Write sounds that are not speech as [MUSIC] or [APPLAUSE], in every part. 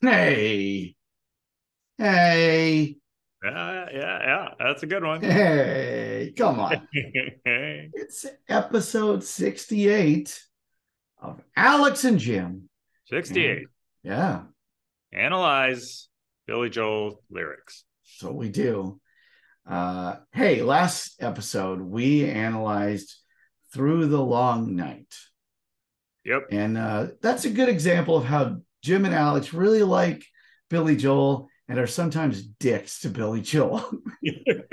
Hey. Hey. Yeah, yeah, yeah. That's a good one. Hey. Come on. [LAUGHS] It's episode 68 of Alex and Jim. 68. Yeah. Analyze Billy Joel lyrics. So we do. Uh, hey, last episode we analyzed Through the Long Night. Yep. And uh, that's a good example of how Jim and Alex really like Billy Joel and are sometimes dicks to Billy Joel.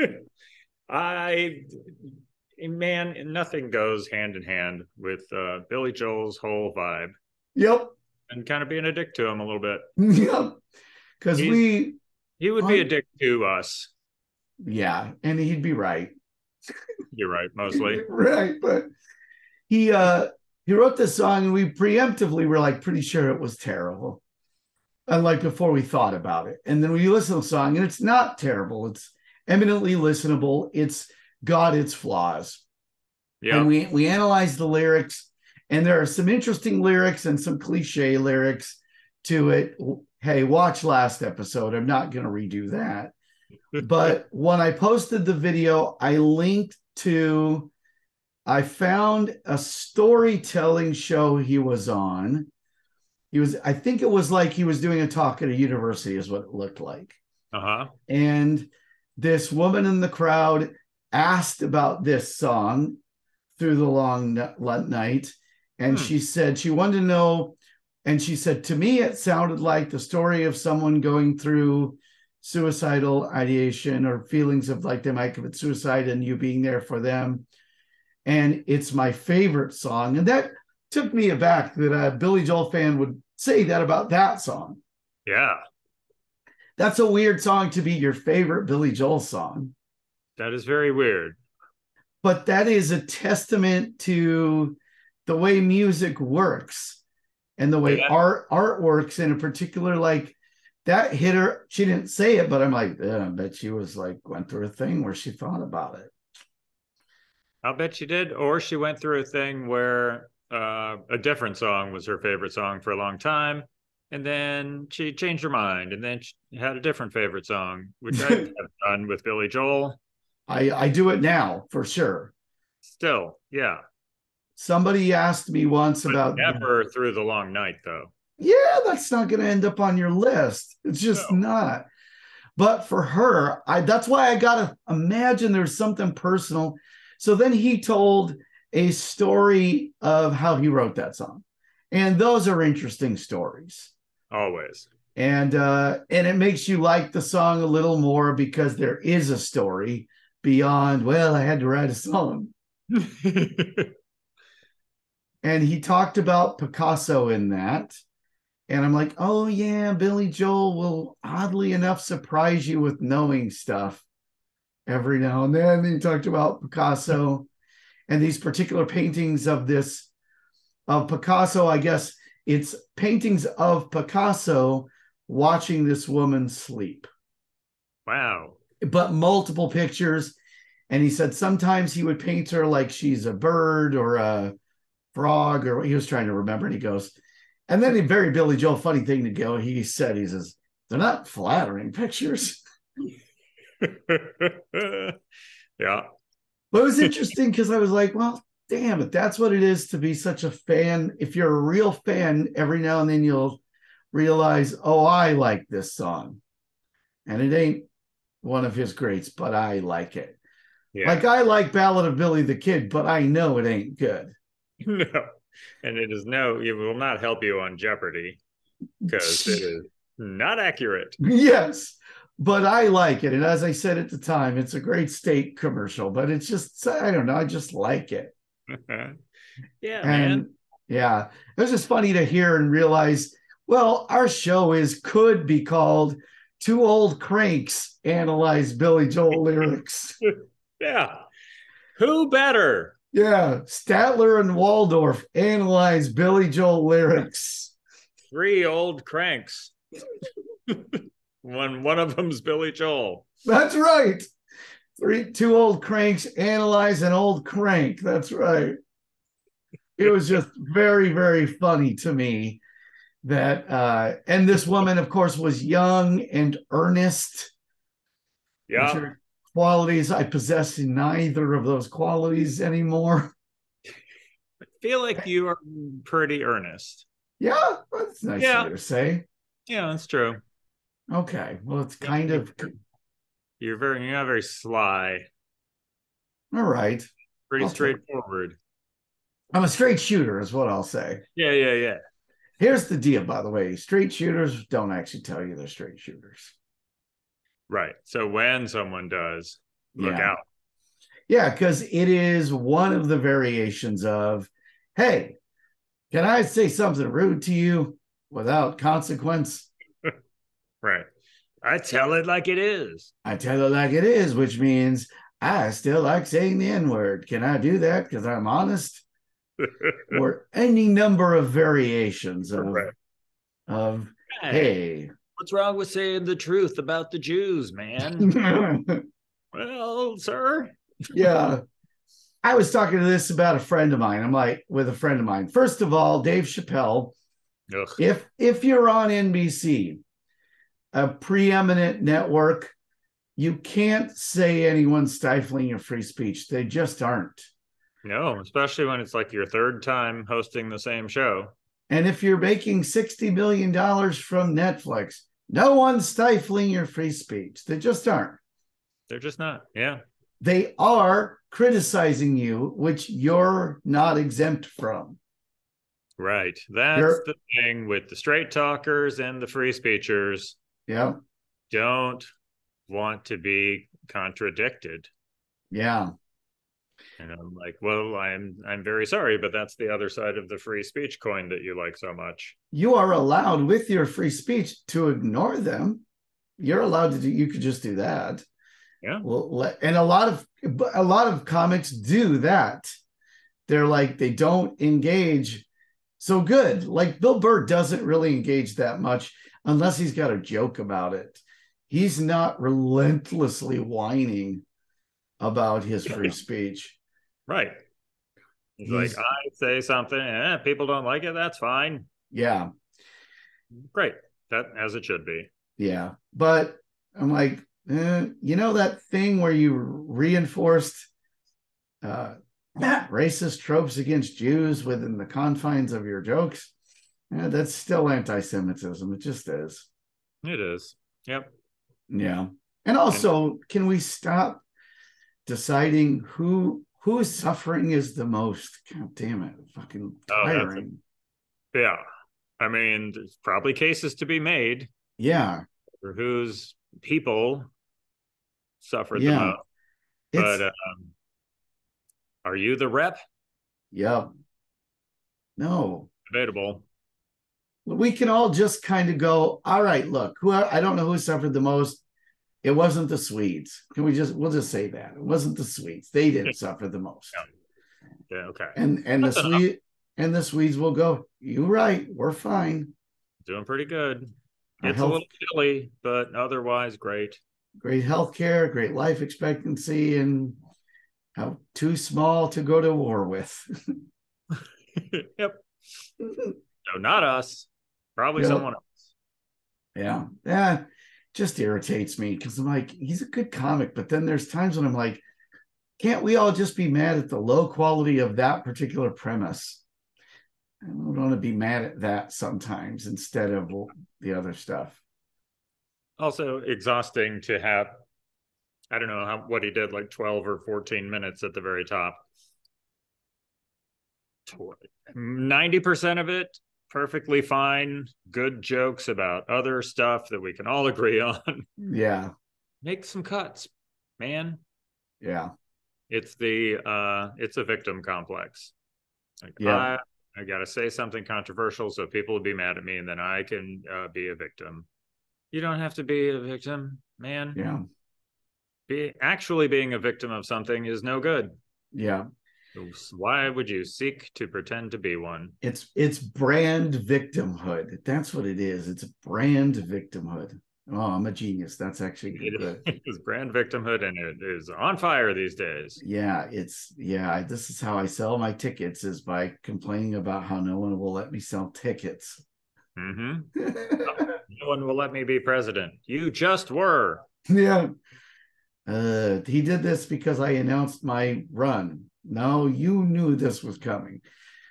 [LAUGHS] I man, nothing goes hand in hand with uh, Billy Joel's whole vibe yep. and kind of being a dick to him a little bit. [LAUGHS] Yep. Because we, He would be a dick to us. yeah, and he'd be right. You're right, [LAUGHS] mostly. right. But he, uh, he wrote this song and we preemptively were like pretty sure it was terrible. Unlike before we thought about it. And then we listen to the song and it's not terrible. It's eminently listenable. It's got its flaws. Yeah. and we we analyzed the lyrics and there are some interesting lyrics and some cliche lyrics to it hey watch last episode i'm not going to redo that [LAUGHS] but when i posted the video i linked to i found a storytelling show he was on he was i think it was like he was doing a talk at a university is what it looked like uh-huh. and this woman in the crowd asked about this song through the long night and Hmm. she said she wanted to know and she said to me it sounded like the story of someone going through suicidal ideation or feelings of like they might commit suicide and you being there for them and it's my favorite song and that took me aback that a billy joel fan would say that about that song Yeah. that's a weird song to be your favorite billy joel song That is very weird. but that is a testament to the way music works and the way Yeah. art art works in a particular like that hit her she didn't say it but i'm like yeah, i bet she was like went through a thing where she thought about it I'll bet she did. Or she went through a thing where uh, a different song was her favorite song for a long time. And then she changed her mind and then she had a different favorite song, which I [LAUGHS] have done with Billy Joel. i i do it now for sure Still, yeah. somebody asked me once But about never through the long night, though. yeah, that's not going to end up on your list. It's just No. not. But for her, I that's why I got to imagine there's something personal. So then he told a story of how he wrote that song. And those are interesting stories. Always. And uh and it makes you like the song a little more because there is a story beyond, well, I had to write a song. [LAUGHS] and he talked about Picasso in that. And I'm like, oh yeah, Billy Joel will oddly enough surprise you with knowing stuff every now and then. He talked about Picasso and these particular paintings of this of Picasso. I guess it's paintings of Picasso watching this woman sleep, wow. but multiple pictures. And he said sometimes he would paint her like she's a bird or a frog, or he was trying to remember. And he goes, and then a very Billy Joel funny thing to go. He said, he says, they're not flattering pictures. [LAUGHS] yeah. But it was interesting because I was like, well, damn it, that's what it is to be such a fan. If you're a real fan, every now and then you'll realize, oh, I like this song. And it ain't one of his greats, but I like it. Yeah. Like I like Ballad of Billy the Kid, but I know it ain't good. [LAUGHS] no. And it is no, it will not help you on Jeopardy because it [LAUGHS] is not accurate. yes, but I like it. And as I said at the time, it's a great state commercial, but it's just, I don't know, I just like it. [LAUGHS] yeah, and man. yeah, it was just funny to hear and realize. Well, our show is could be called Two Old Cranks Analyze Billy Joel Lyrics. [LAUGHS] Yeah. Who better? Yeah, Statler and Waldorf Analyze Billy Joel Lyrics. Three old cranks. [LAUGHS] one one of them's Billy Joel. That's right. Three two old cranks analyze an old crank. That's right. It was just [LAUGHS] very, very funny to me that uh and this woman of course was young and earnest Yeah. qualities i possess neither of those qualities anymore I feel like you are pretty earnest. yeah that's nice Yeah. to say Yeah, that's true. Okay well it's kind of You're very you're not very sly. all right Pretty I'll straightforward. i'm a straight shooter is what i'll say Yeah, yeah, yeah. here's the deal by the way straight shooters don't actually tell you they're straight shooters Right. So when someone does, look Yeah. out. Yeah, because it is one of the variations of, hey, can I say something rude to you without consequence? Right. I tell it like it is. I tell it like it is, which means I still like saying the N word. Can I do that because I'm honest? [LAUGHS] or any number of variations of, Right. of Hey, hey. what's wrong with saying the truth about the Jews, man? [LAUGHS] well, sir. yeah. I was talking to this about a friend of mine. I'm like, with a friend of mine. First of all, Dave Chappelle, Ugh. if if you're on NBC, a preeminent network, you can't say anyone's stifling your free speech. They just aren't. No, especially when it's like your third time hosting the same show. And if you're making $60 million from Netflix, no one's stifling your free speech. They just aren't. They're just not. Yeah. They are criticizing you, which you're not exempt from. Right. That's You're- the thing with the straight talkers and the free speechers. Yeah. Don't want to be contradicted. Yeah. And I'm like, well, I'm I'm very sorry, but that's the other side of the free speech coin that you like so much. You are allowed with your free speech to ignore them. You're allowed to do, you could just do that. Yeah. Well, and a lot of a lot of comics do that. They're like they don't engage so good. Like Bill Burr doesn't really engage that much unless he's got a joke about it. He's not relentlessly whining about his free speech. Right. He's He's- like, I say something, eh, people don't like it. That's fine. Yeah, Great. That as it should be. yeah. But I'm like, eh, you know that thing where you reinforced uh, racist tropes against Jews within the confines of your jokes? Yeah, that's still anti-Semitism. It just is. It is. Yep. Yeah. And also, can we stop deciding who whose suffering is the most? God damn it. Fucking Oh, a- tiring. Yeah. I mean, there's probably cases to be made yeah. for whose people suffered Yeah. the most. But um, are you the rep? yep. No. Debatable. We can all just kind of go, all right, look, who I don't know who suffered the most. It wasn't the Swedes. Can we just we'll just say that. It wasn't the Swedes. They didn't suffer the most. Yeah. Okay. And and the That's enough. Swede and the Swedes will go, you right, we're fine. Doing pretty good. It's a little chilly, but otherwise great. Great health care, great life expectancy, and how too small to go to war with. [LAUGHS] yep. [LAUGHS] No, not us. Probably Yeah. someone else. Yeah. Yeah. Just irritates me because I'm like, he's a good comic. But then there's times when I'm like, can't we all just be mad at the low quality of that particular premise? I don't want to be mad at that sometimes instead of the other stuff. Also exhausting to have. I don't know how what he did, like twelve or fourteen minutes at the very top. Ninety percent of it perfectly fine, good jokes about other stuff that we can all agree on. [LAUGHS] Yeah. Make some cuts, man. Yeah. It's the uh it's a victim complex. Like Yeah. I, I gotta say something controversial so people will be mad at me and then I can uh, be a victim. You don't have to be a victim, man. Yeah. Be actually being a victim of something is no good. Yeah. Why would you seek to pretend to be one? It's it's brand victimhood. That's what it is. It's brand victimhood. Oh, I'm a genius. That's actually good. It is [LAUGHS] brand victimhood and it is on fire these days. Yeah, it's yeah. I- This is how I sell my tickets is by complaining about how no one will let me sell tickets. Mm-hmm. [LAUGHS] no one will let me be president. You just were. yeah. Uh, he did this because I announced my run. No, you knew this was coming.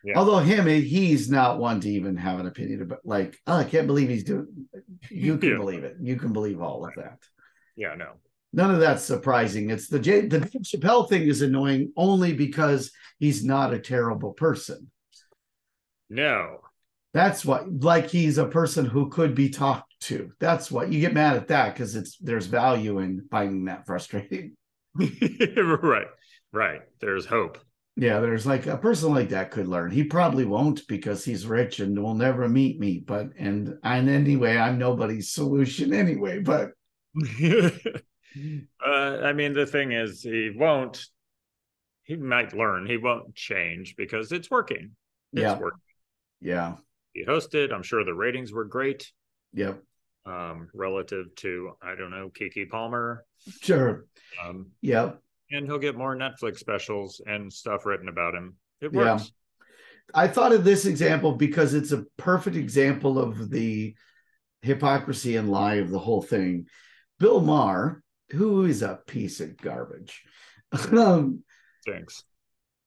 Yeah. Although him, eh, he's not one to even have an opinion about. Like, oh, I can't believe he's doing. You can Yeah. believe it. You can believe all of that. Yeah, no. None of that's surprising. It's the J, the Dave Chappelle thing is annoying only because he's not a terrible person. No. That's what, like he's a person who could be talked to. That's what you get mad at that because it's there's value in finding that frustrating. [LAUGHS] right. Right. There's hope. Yeah, there's like a person like that could learn. He probably won't because he's rich and will never meet me. But and and anyway, I'm nobody's solution anyway. But [LAUGHS] [LAUGHS] uh, I mean, the thing is, he won't. He might learn. He won't change because it's working. It's yeah, working. yeah, He hosted. I'm sure the ratings were great yep, um, relative to I don't know Keke Palmer. sure, Um, yep. And he'll get more Netflix specials and stuff written about him. It Yeah. works. I thought of this example because it's a perfect example of the hypocrisy and lie of the whole thing. Bill Maher, who is a piece of garbage, [LAUGHS] um, Thanks.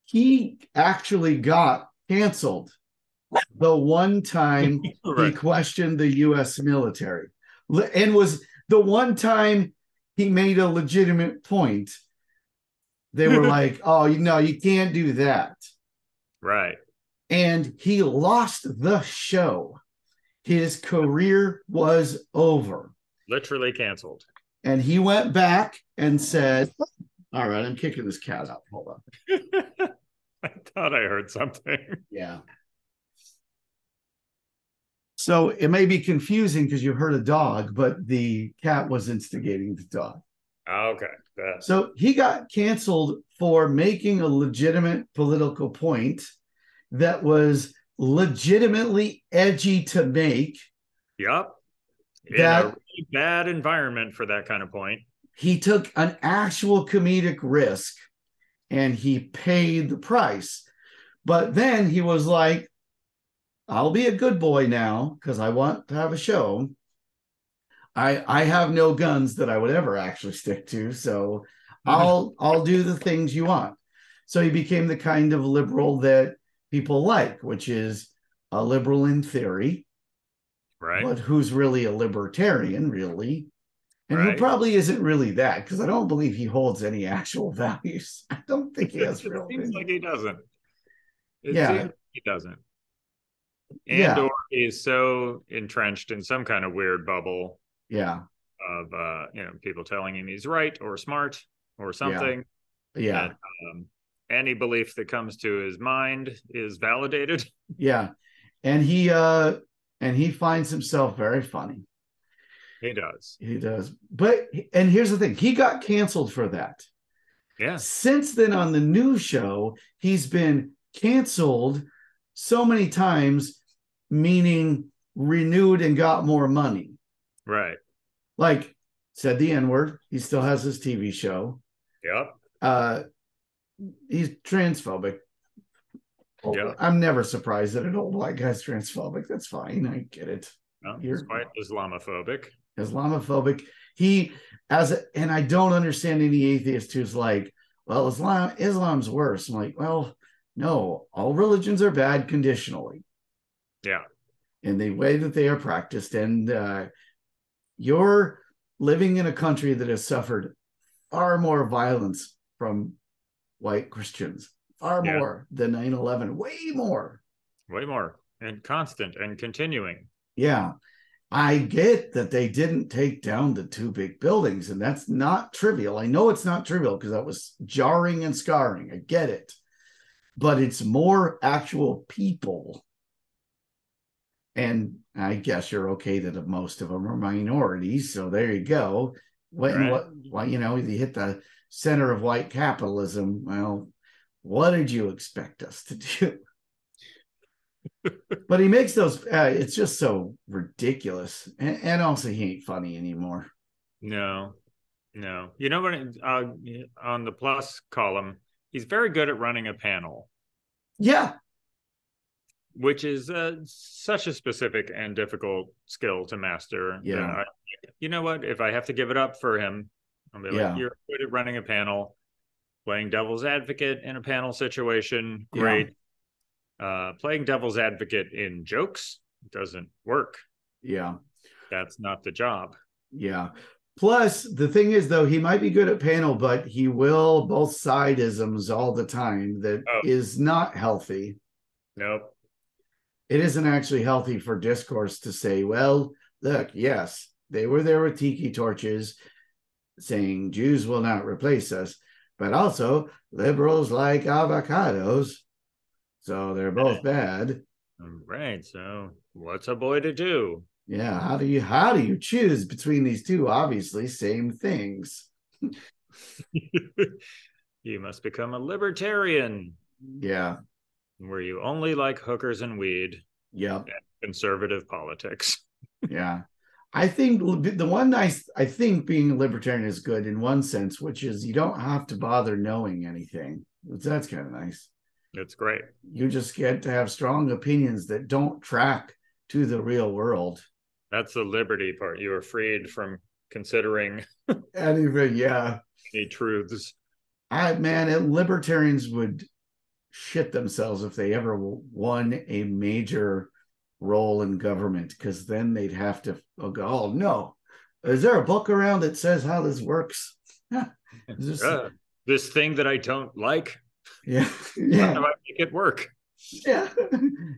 he actually got canceled the one time [LAUGHS] he questioned the U.S. military, and was the one time he made a legitimate point. They were [LAUGHS] like, "Oh, you know, you can't do that," Right. and he lost the show. His career was over, Literally canceled. and he went back and said, "All right, I'm kicking this cat out. Hold on." [LAUGHS] I thought I heard something. Yeah. So it may be confusing because you heard a dog, but the cat was instigating the dog. Ah, okay. That's So he got canceled for making a legitimate political point that was legitimately edgy to make. yep. In That- really bad environment for that kind of point. He took an actual comedic risk and he paid the price. But then he was like, I'll be a good boy now because I want to have a show. I I have no guns that I would ever actually stick to, so I'll I'll do the things you want. So he became the kind of liberal that people like, which is a liberal in theory, Right. but who's really a libertarian, really. And who probably isn't really that, because I don't believe he holds any actual [LAUGHS] values. I don't think he has it real seems like he doesn't. It Yeah. seems like he doesn't. And Yeah. or he's so entrenched in some kind of weird bubble Yeah. of uh, you know, people telling him he's right or smart or something. Yeah. that, um, any belief that comes to his mind is validated. [LAUGHS] Yeah. And he uh and he finds himself very funny. He does. He does. But and here's the thing, he got canceled for that. Yeah. Since then on the new show, he's been canceled so many times, meaning renewed and got more money. Right. Like said the N-word. He still has his TV show. Yep. Uh he's transphobic. Yeah. I'm never surprised that an old white guy's transphobic. That's fine. I get it. No, You're- he's quite Islamophobic. Islamophobic. He as a, and I don't understand any atheist who's like, well, Islam Islam's worse. I'm like, well, no, all religions are bad conditionally Yeah. in the way that they are practiced. And uh, you're living in a country that has suffered far more violence from white Christians, far Yeah. more than 9 11, way more. Way more and constant and continuing. Yeah. I get that they didn't take down the two big buildings, and that's not trivial. I know it's not trivial because that was jarring and scarring. I get it. But it's more actual people. And I guess you're okay that most of them are minorities. So there you go. What, Right. what, why, you know, you hit the center of white capitalism. Well, what did you expect us to do? [LAUGHS] but he makes those uh, it's just so ridiculous and, and also he ain't funny anymore No, no. You know what? Uh, on the plus column, he's very good at running a panel. yeah which is uh, such a specific and difficult skill to master. Yeah. I, you know what? If I have to give it up for him, I'll be Yeah. you're good at running a panel, playing devil's advocate in a panel situation, great. Uh, playing devil's advocate in jokes doesn't work. Yeah. That's not the job. Yeah. Plus, the thing is, though, he might be good at panel, but he will both sidisms all the time. That is Oh. not healthy. Nope. It isn't actually healthy for discourse to say, well, look, yes, they were there with tiki torches saying Jews will not replace us, but also liberals like avocados. So they're both bad. Right. So what's a boy to do? Yeah. How do you how do you choose between these two? Obviously, same things. [LAUGHS] you must become a libertarian Yeah. Where you only like hookers and weed, Yeah. conservative politics. [LAUGHS] Yeah. I think the one nice, I think being a libertarian is good in one sense, which is you don't have to bother knowing anything. That's kind of nice. It's great. You just get to have strong opinions that don't track to the real world. That's the liberty part. You are freed from considering [LAUGHS] Anyway, yeah. any truths. I man, it, libertarians would shit themselves if they ever won a major role in government because then they'd have to oh, go, oh no, is there a book around that says how this works? [LAUGHS] This- Uh, this thing that I don't like, yeah, [LAUGHS] [LAUGHS] yeah. how do I make it work? yeah.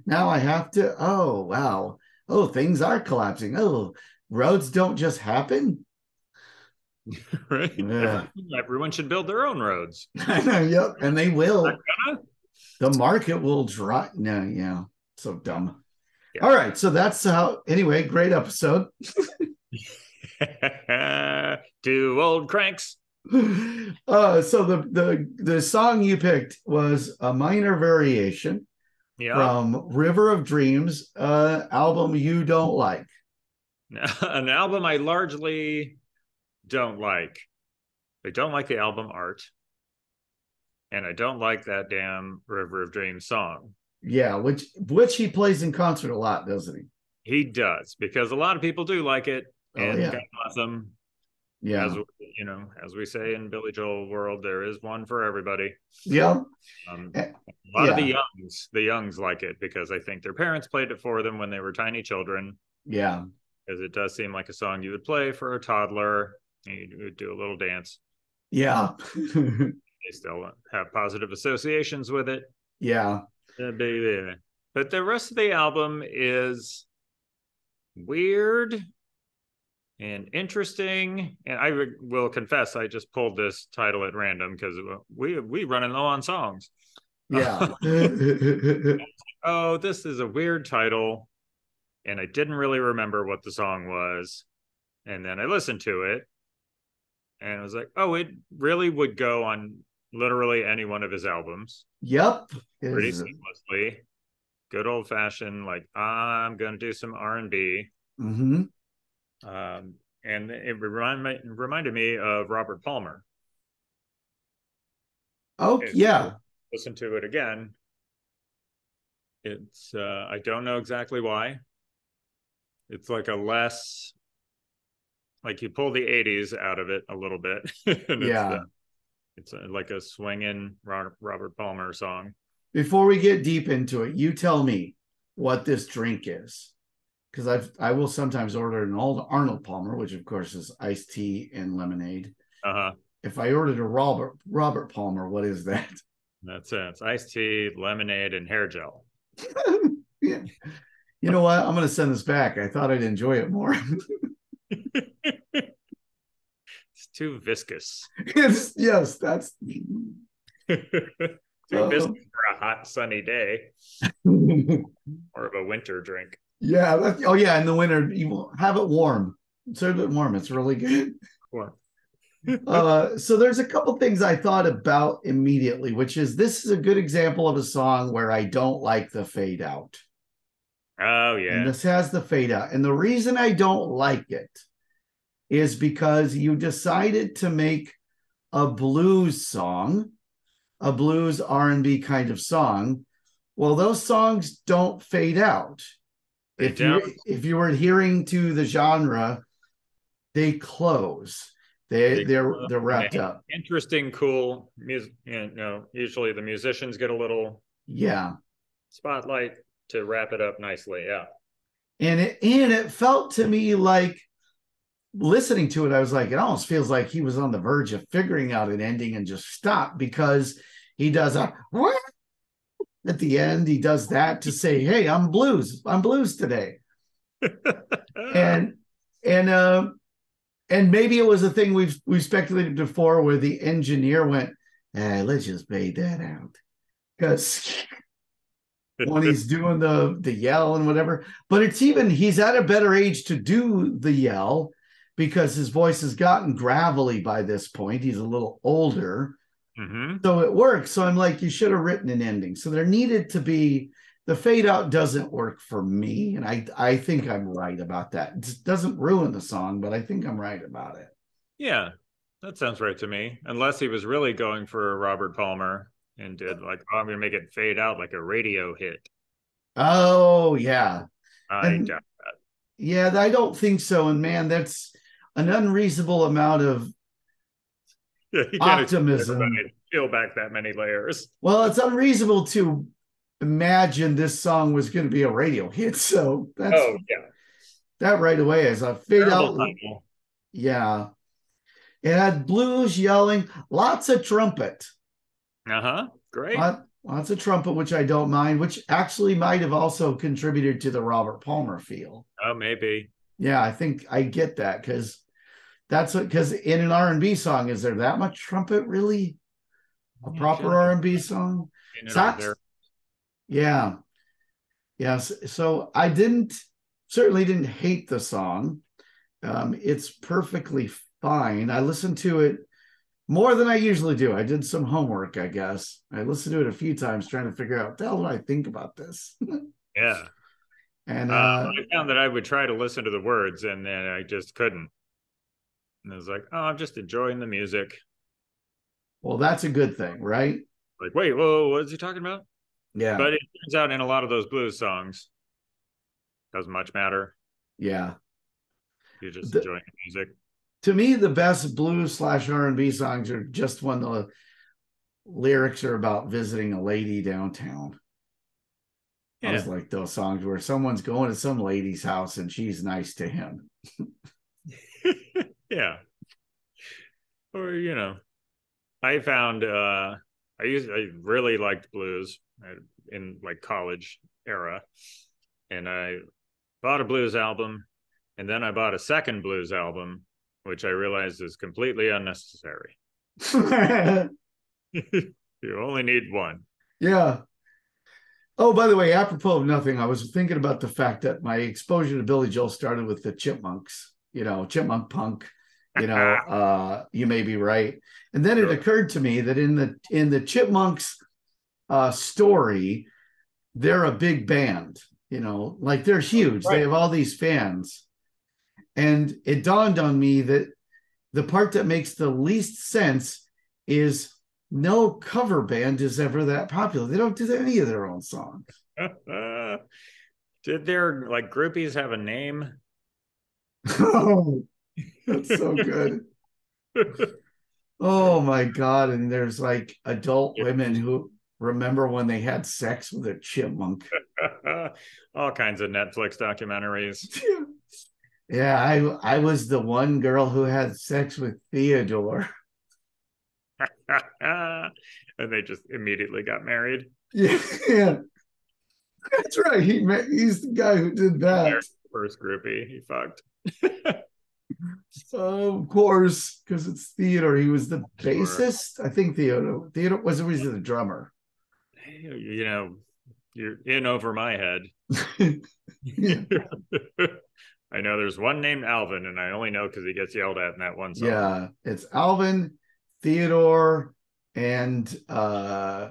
now I have to. Oh wow. Oh, things are collapsing. Oh, roads don't just happen. right? Yeah. Everyone, everyone should build their own roads. I know. Yep, and they will. The market will dry no yeah so dumb Yeah. all right so that's how anyway great episode [LAUGHS] Two old cranks. [LAUGHS] uh so the the the song you picked was a minor variation Yeah. from river of dreams uh album you don't like [LAUGHS] An album I largely don't like. I don't like the album art. And I don't like that damn River of Dreams song. yeah which which he plays in concert a lot doesn't he He does, because a lot of people do like it. Oh, And yeah. God bless them. yeah As you know, as we say in Billy Joel world, there is one for everybody. yeah Um, Eh, a lot of the youngs, the youngs like it because I think their parents played it for them when they were tiny children. yeah Because it does seem like a song you would play for a toddler. And you would do a little dance. yeah [LAUGHS] They still have positive associations with it. yeah Uh. But the rest of the album is weird and interesting. And I will confess, I just pulled this title at random because we we running low on songs. yeah [LAUGHS] [LAUGHS] Oh, this is a weird title, and I didn't really remember what the song was. And then I listened to it, and I was like, "Oh, it really would go on literally any one of his albums." yep pretty Is- seamlessly. Good old fashioned, like I'm gonna do some R and B, mhm. um, and it remind me, reminded me of Robert Palmer. oh It's- yeah Listen to it again. It's uh, I don't know exactly why. It's like a less, like you pull the '80s out of it a little bit. [LAUGHS] Yeah. It's, like a swinging Robert, Palmer song. before we get deep into it, you tell me what this drink is. Because I've I will sometimes order an old Arnold Palmer, which of course is iced tea and lemonade. Uh huh. If I ordered a Robert Robert Palmer, what is that? [LAUGHS] That's it. It's iced tea, lemonade, and hair gel. [LAUGHS] yeah. You know what? I'm gonna send this back. I thought I'd enjoy it more. [LAUGHS] too viscous. [LAUGHS] it's, yes, that's too Uh-oh. viscous for a hot sunny day [LAUGHS] or of a winter drink. yeah. That's, oh yeah, in the winter you have it warm. Serve it warm. It's really good. What? [LAUGHS] uh, so there's a couple things I thought about immediately, which is this is a good example of a song where I don't like the fade out. Oh And yeah. this has the fade out. And the reason I don't like it is because you decided to make a blues song, a blues R&B kind of song Well, those songs don't fade out. They if you don't. if you were adhering to the genre, they close. They, They they're close. they're wrapped They- up. Interesting, cool music. You know, usually the musicians get a little Yeah. spotlight to wrap it up nicely. Yeah. and it and it felt to me like listening to it i was like it almost feels like he was on the verge of figuring out an ending and just stop because he does a what? at the end he does that to say hey i'm blues i'm blues today and and uh and maybe it was a thing we've we've speculated before where the engineer went eh, let's just fade that out because [LAUGHS] when he's doing the the yell and whatever. But it's even he's at a better age to do the yell because his voice has gotten gravelly by this point. He's a little older, hmm so it works. So I'm like, you should have written an ending. So there needed to be the fade out doesn't work for me, and I I think I'm right about that. It doesn't ruin the song, but I think I'm right about it. Yeah, that sounds right to me. Unless he was really going for Robert Palmer and did like, oh, I'm going to make it fade out like a radio hit. Oh yeah, I And- doubt. yeah. I don't think so. And man, that's an unreasonable amount of [LAUGHS] Yeah, Optimism. to Peel back that many layers. Well, it's unreasonable to imagine this song was going to be a radio hit. [LAUGHS] So that's Oh yeah, that right away is a fade terrible out. title. Yeah. It had blues yelling, lots of trumpet, Uh huh. Great. lot, lots of trumpet, which I don't mind, which actually might have also contributed to the Robert Palmer feel. oh, maybe. Yeah, I think I get that because that's what because in an R and B song, is there that much trumpet really? A proper. R and B song? In and there. Yeah. Yes. So I didn't certainly didn't hate the song. Um, it's perfectly fine. I listened to it more than I usually do. I did some homework, I guess. I listened to it a few times trying to figure out what the hell I think about this? Yeah. [LAUGHS] and Uh, uh, I found that I would try to listen to the words and then I just couldn't. And I was like, oh, I'm just enjoying the music. well, that's a good thing, right? Like, wait, whoa, what is he talking about? Yeah. But it turns out in a lot of those blues songs, doesn't much matter. yeah. You're just The- enjoying the music. To me, the best blues slash R and B songs are just when the lyrics are about visiting a lady downtown. I was like those songs where someone's going to some lady's house and she's nice to him. [LAUGHS] yeah. Or, you know, I found uh I used I really liked blues uh, in like college era. And I bought a blues album and then I bought a second blues album, which I realized is completely unnecessary. [LAUGHS] [LAUGHS] you only need one. yeah. Oh, by the way, apropos of nothing, I was thinking about the fact that my exposure to Billy Joel started with the Chipmunks, you know, Chipmunk Punk. You know, [LAUGHS] uh, you may be right. And then it occurred to me that in the in the Chipmunks uh story, they're a big band, you know, like they're huge. Right. They have all these fans. And it dawned on me that the part that makes the least sense is no cover band is ever that popular. They don't do any of their own songs. [LAUGHS] Did their like groupies have a name? [LAUGHS] oh, that's so good. [LAUGHS] Oh my god! And there's like adult women who remember when they had sex with a chipmunk. [LAUGHS] All kinds of Netflix documentaries. [LAUGHS] Yeah, I I was the one girl who had sex with Theodore. and they just immediately got married. Yeah, yeah. that's right. He met, he's the guy who did that. First groupie he fucked. Of course, because it's Theodore. He was the Sure. bassist. I think Theodore. Theodore was was he the drummer. You know, you're in over my head. [LAUGHS] [LAUGHS] I know there's one named Alvin, and I only know because he gets yelled at in that one song. Yeah, it's Alvin, Theodore, and uh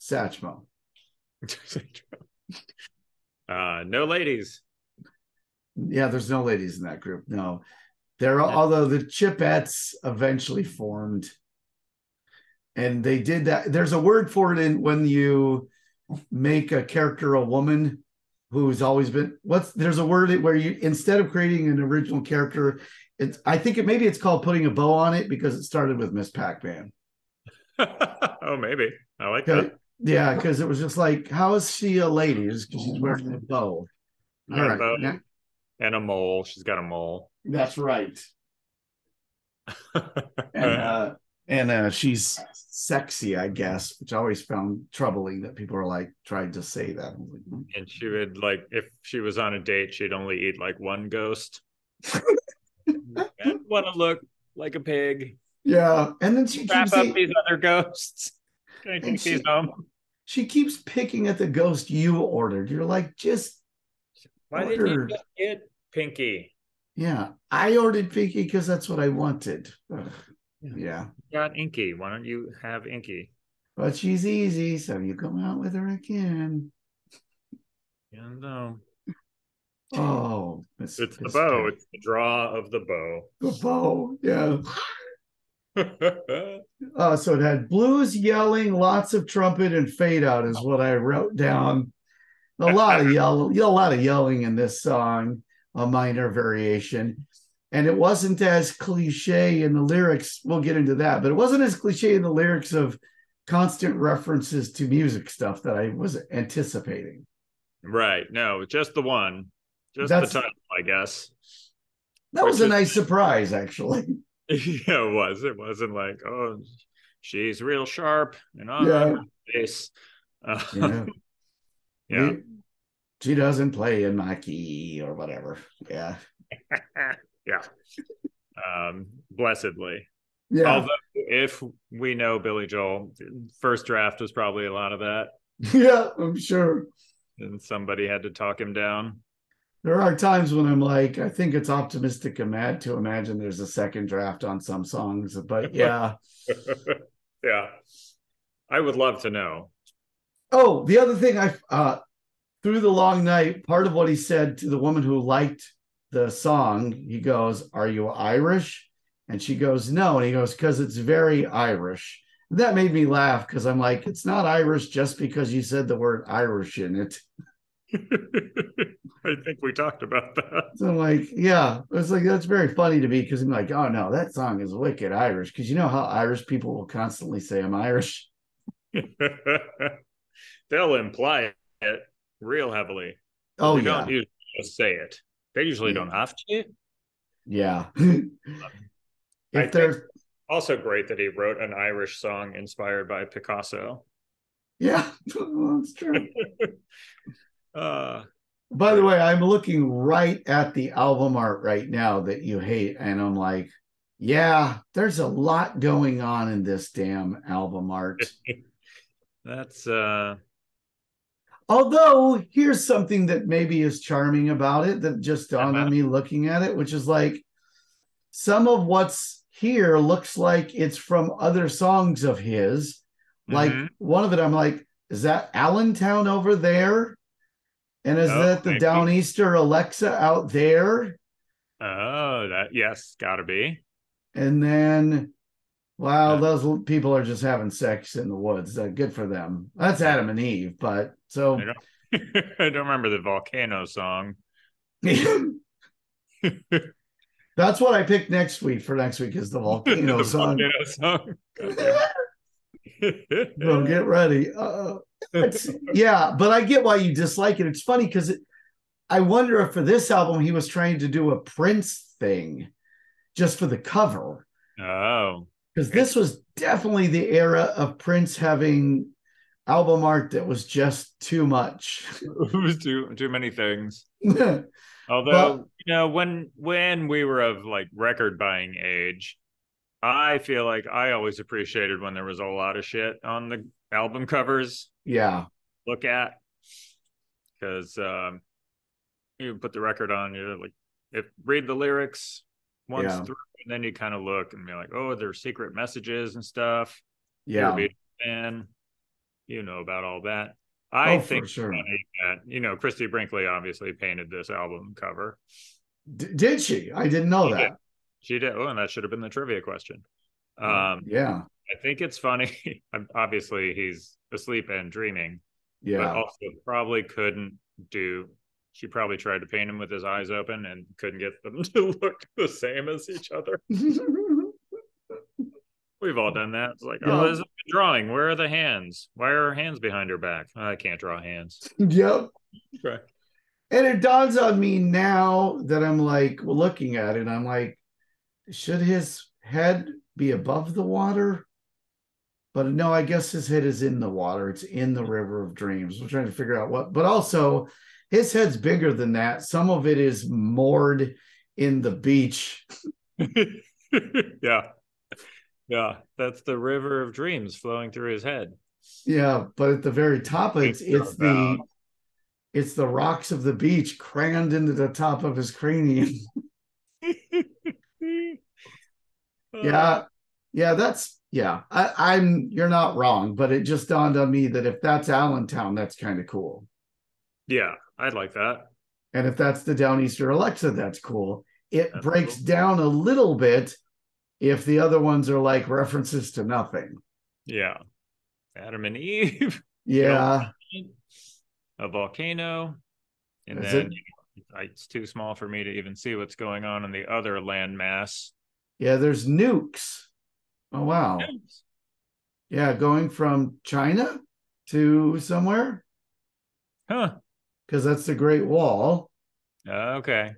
Satchmo. [LAUGHS] uh, no ladies. Yeah, there's no ladies in that group. No. There are although the Chipettes eventually formed and they did that. There's a word for it in when you make a character a woman who's always been what's there's a word where you instead of creating an original character, it's I think it maybe it's called putting a bow on it because it started with Miss Pac-Man. [LAUGHS] oh, maybe. I like that. Yeah, because it was just like, how is she a lady? Just because she's wearing a bow. All right. Bow. And a mole. She's got a mole. That's right. [LAUGHS] and uh, and uh, she's sexy, I guess, which I always found troubling that people are like trying to say that. Hmm. And she would like if she was on a date, she'd only eat like one ghost. [LAUGHS] want to look like a pig. Yeah, and then she wrap up these other ghosts. [LAUGHS] Can I take she, these home? She keeps picking at the ghost you ordered. You're like, just why order. did you get Pinky? Yeah, I ordered Pinky because that's what I wanted. Ugh. Yeah. You got Inky. Why don't you have Inky? But she's easy, so you come out with her again. Yeah, no. Oh, it's, it's the bow. It's the draw of the bow. The bow, yeah. [LAUGHS] uh, so it had blues yelling, lots of trumpet and fade out is what I wrote down. A lot of [LAUGHS] yell, a lot of yelling in this song, a minor variation. And it wasn't as cliche in the lyrics. We'll get into that, but it wasn't as cliche in the lyrics of constant references to music stuff that I was anticipating. Right. No, just the one. Just That's, the title, I guess. That was a nice surprise, actually. [LAUGHS] yeah, it was. It wasn't like, oh, she's real sharp and on yeah. face. Uh, [LAUGHS] yeah. yeah. She doesn't play in my key or whatever. Yeah. [LAUGHS] yeah. Um, blessedly. Yeah. Although, if we know Billy Joel, first draft was probably a lot of that. [LAUGHS] Yeah, I'm sure. And somebody had to talk him down there are times when I'm like, I think it's optimistic and mad to imagine there's a second draft on some songs, but [LAUGHS] yeah. yeah. I would love to know. Oh, the other thing I uh through the long night, part of what he said to the woman who liked the song, he goes, Are you Irish? And she goes, No. And he goes, Because it's very Irish. that made me laugh because I'm like, it's not Irish just because you said the word Irish in it. [LAUGHS] I think we talked about that. So I'm like, yeah, it's like that's very funny to me because I'm like, oh no, that song is wicked Irish because you know how Irish people will constantly say I'm Irish. [LAUGHS] They'll imply it real heavily. Oh they yeah. don't usually just say it. They usually yeah. don't have to. Yeah. [LAUGHS] if there's also great that he wrote an Irish song inspired by Picasso. Yeah, [LAUGHS] that's true. [LAUGHS] Uh, By the way, I'm looking right at the album art right now that you hate, and I'm like, yeah, there's a lot going on in this damn album art. That's uh although here's something that maybe is charming about it that just dawned uh-huh. on me looking at it, which is like some of what's here looks like it's from other songs of his. Like mm-hmm. one of it, I'm like, is that Allentown over there? And is oh, that the Downeaster Alexa out there? Oh, that yes, gotta be. And then, wow, yeah. those people are just having sex in the woods. Uh, good for them. That's Adam and Eve. But so I don't, [LAUGHS] I don't remember the volcano song. [LAUGHS] That's what I picked next week for next week is the [LAUGHS] volcano the song. Volcano song. well, get ready. Uh, yeah, but I get why you dislike it. It's funny because it, I wonder if for this album he was trying to do a Prince thing just for the cover. Oh. Because this was definitely the era of Prince having album art that was just too much. [LAUGHS] it was too too many things. [LAUGHS] Although, but, you know, when when we were of like record buying age, I feel like I always appreciated when there was a lot of shit on the album covers. Yeah. Look at because um, you put the record on, you like if read the lyrics once yeah. through, and then you kind of look and be like, oh, there's secret messages and stuff. Yeah. And you know about all that. I oh, think sure. that you know Christie Brinkley obviously painted this album cover. D- did she? I didn't know she that. Did. She did. Oh, and that should have been the trivia question. Um, yeah. I think it's funny. [LAUGHS] Obviously, he's asleep and dreaming, but Yeah. also probably couldn't do. She probably tried to paint him with his eyes open and couldn't get them [LAUGHS] to look the same as each other. [LAUGHS] We've all done that. It's like, oh, Yeah. oh, a drawing. Where are the hands? Why are her hands behind her back? Oh, I can't draw hands. [LAUGHS] yep. Okay. And it dawns on me now that I'm like looking at it, I'm like, should his head be above the water? But no, I guess his head is in the water. It's in the river of dreams. We're trying to figure out what, but also his head's bigger than that. Some of it is moored in the beach. [LAUGHS] yeah. Yeah. That's the river of dreams flowing through his head. Yeah, but at the very top, it's it's the it's the rocks of the beach crammed into the top of his cranium. [LAUGHS] [LAUGHS] yeah, yeah, that's yeah. I, I'm you're not wrong, but it just dawned on me that if that's Allentown, that's kind of cool. Yeah. I'd like that. And if that's the Downeaster Alexa, that's cool. It That's breaks cool. down a little bit if the other ones are like references to nothing. Yeah. Adam and Eve, [LAUGHS] Yeah. a volcano. And Is then it? you know, it's too small for me to even see what's going on in the other landmass. Yeah, there's nukes. Oh wow. Yeah, going from China to somewhere Huh. Because that's the Great Wall. Okay.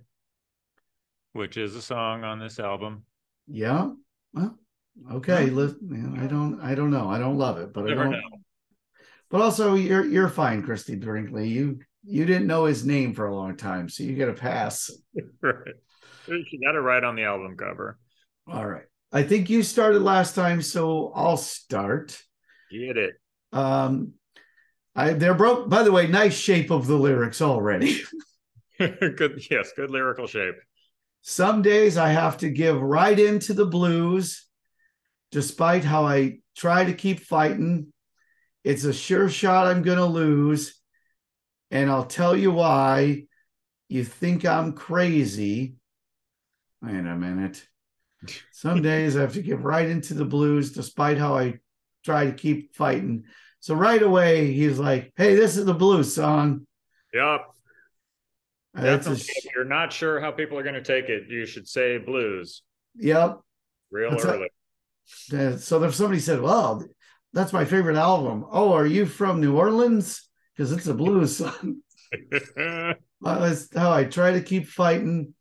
Which is a song on this album. Yeah. Well, okay. Yeah. Listen, I don't. I don't know. I don't love it, but I don't. know. But also, you're you're fine, Christie Brinkley. You you didn't know his name for a long time, so you get a pass. [LAUGHS] right. She got it right on the album cover. All right. I think you started last time, so I'll start. Get it. Um, I they're broke. By the way, nice shape of the lyrics already. [LAUGHS] good. Yes. Good lyrical shape. Some days I have to give right into the blues, despite how I try to keep fighting. It's a sure shot I'm going to lose. And I'll tell you why. You think I'm crazy. Wait a minute. [LAUGHS] Some days I have to give right into the blues, despite how I try to keep fighting. So right away, he's like, hey, this is the blues song. Yep. That's a if you're not sure how people are going to take it, you should say blues yep. real That's early. Uh, so if somebody said, "Well, that's my favorite album," oh, are you from New Orleans? Because it's a blues [LAUGHS] song. [LAUGHS] Well, That's how I try to keep fighting.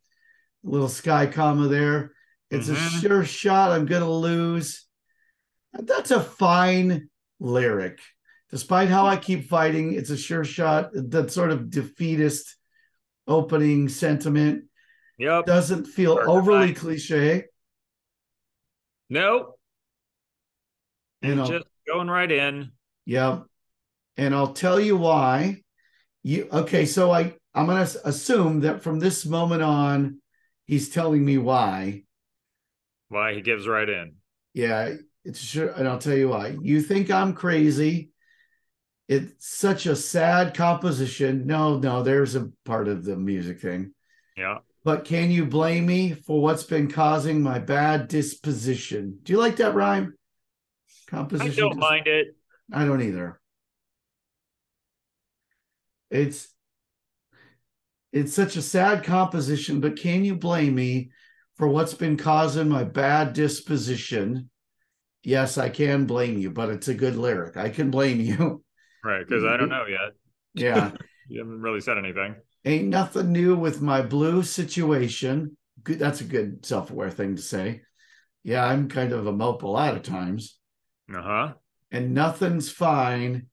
A Little sky comma there. It's a Mhm. sure shot I'm gonna lose. That's a fine lyric. Despite how I keep fighting, it's a sure shot. That sort of defeatist opening sentiment yep. doesn't feel overly cliche. No. You know, Just going right in. Yeah. And I'll tell you why. You okay, so I I'm going to assume that from this moment on he's telling me why. Why he gives right in. Yeah, it's sure and I'll tell you why. You think I'm crazy. It's such a sad composition. No, no, there's a part of the music thing. Yeah. But can you blame me for what's been causing my bad disposition? Do you like that rhyme? Composition. I don't mind it. I don't either. It's it's such a sad composition, but can you blame me for what's been causing my bad disposition? Yes, I can blame you, but it's a good lyric. I can blame you. [LAUGHS] Right. Because I don't know yet. Yeah. [LAUGHS] You haven't really said anything. Ain't nothing new with my blue situation. Good that's a good self-aware thing to say. Yeah, I'm kind of a mope a lot of times. Uh huh. and nothing's fine.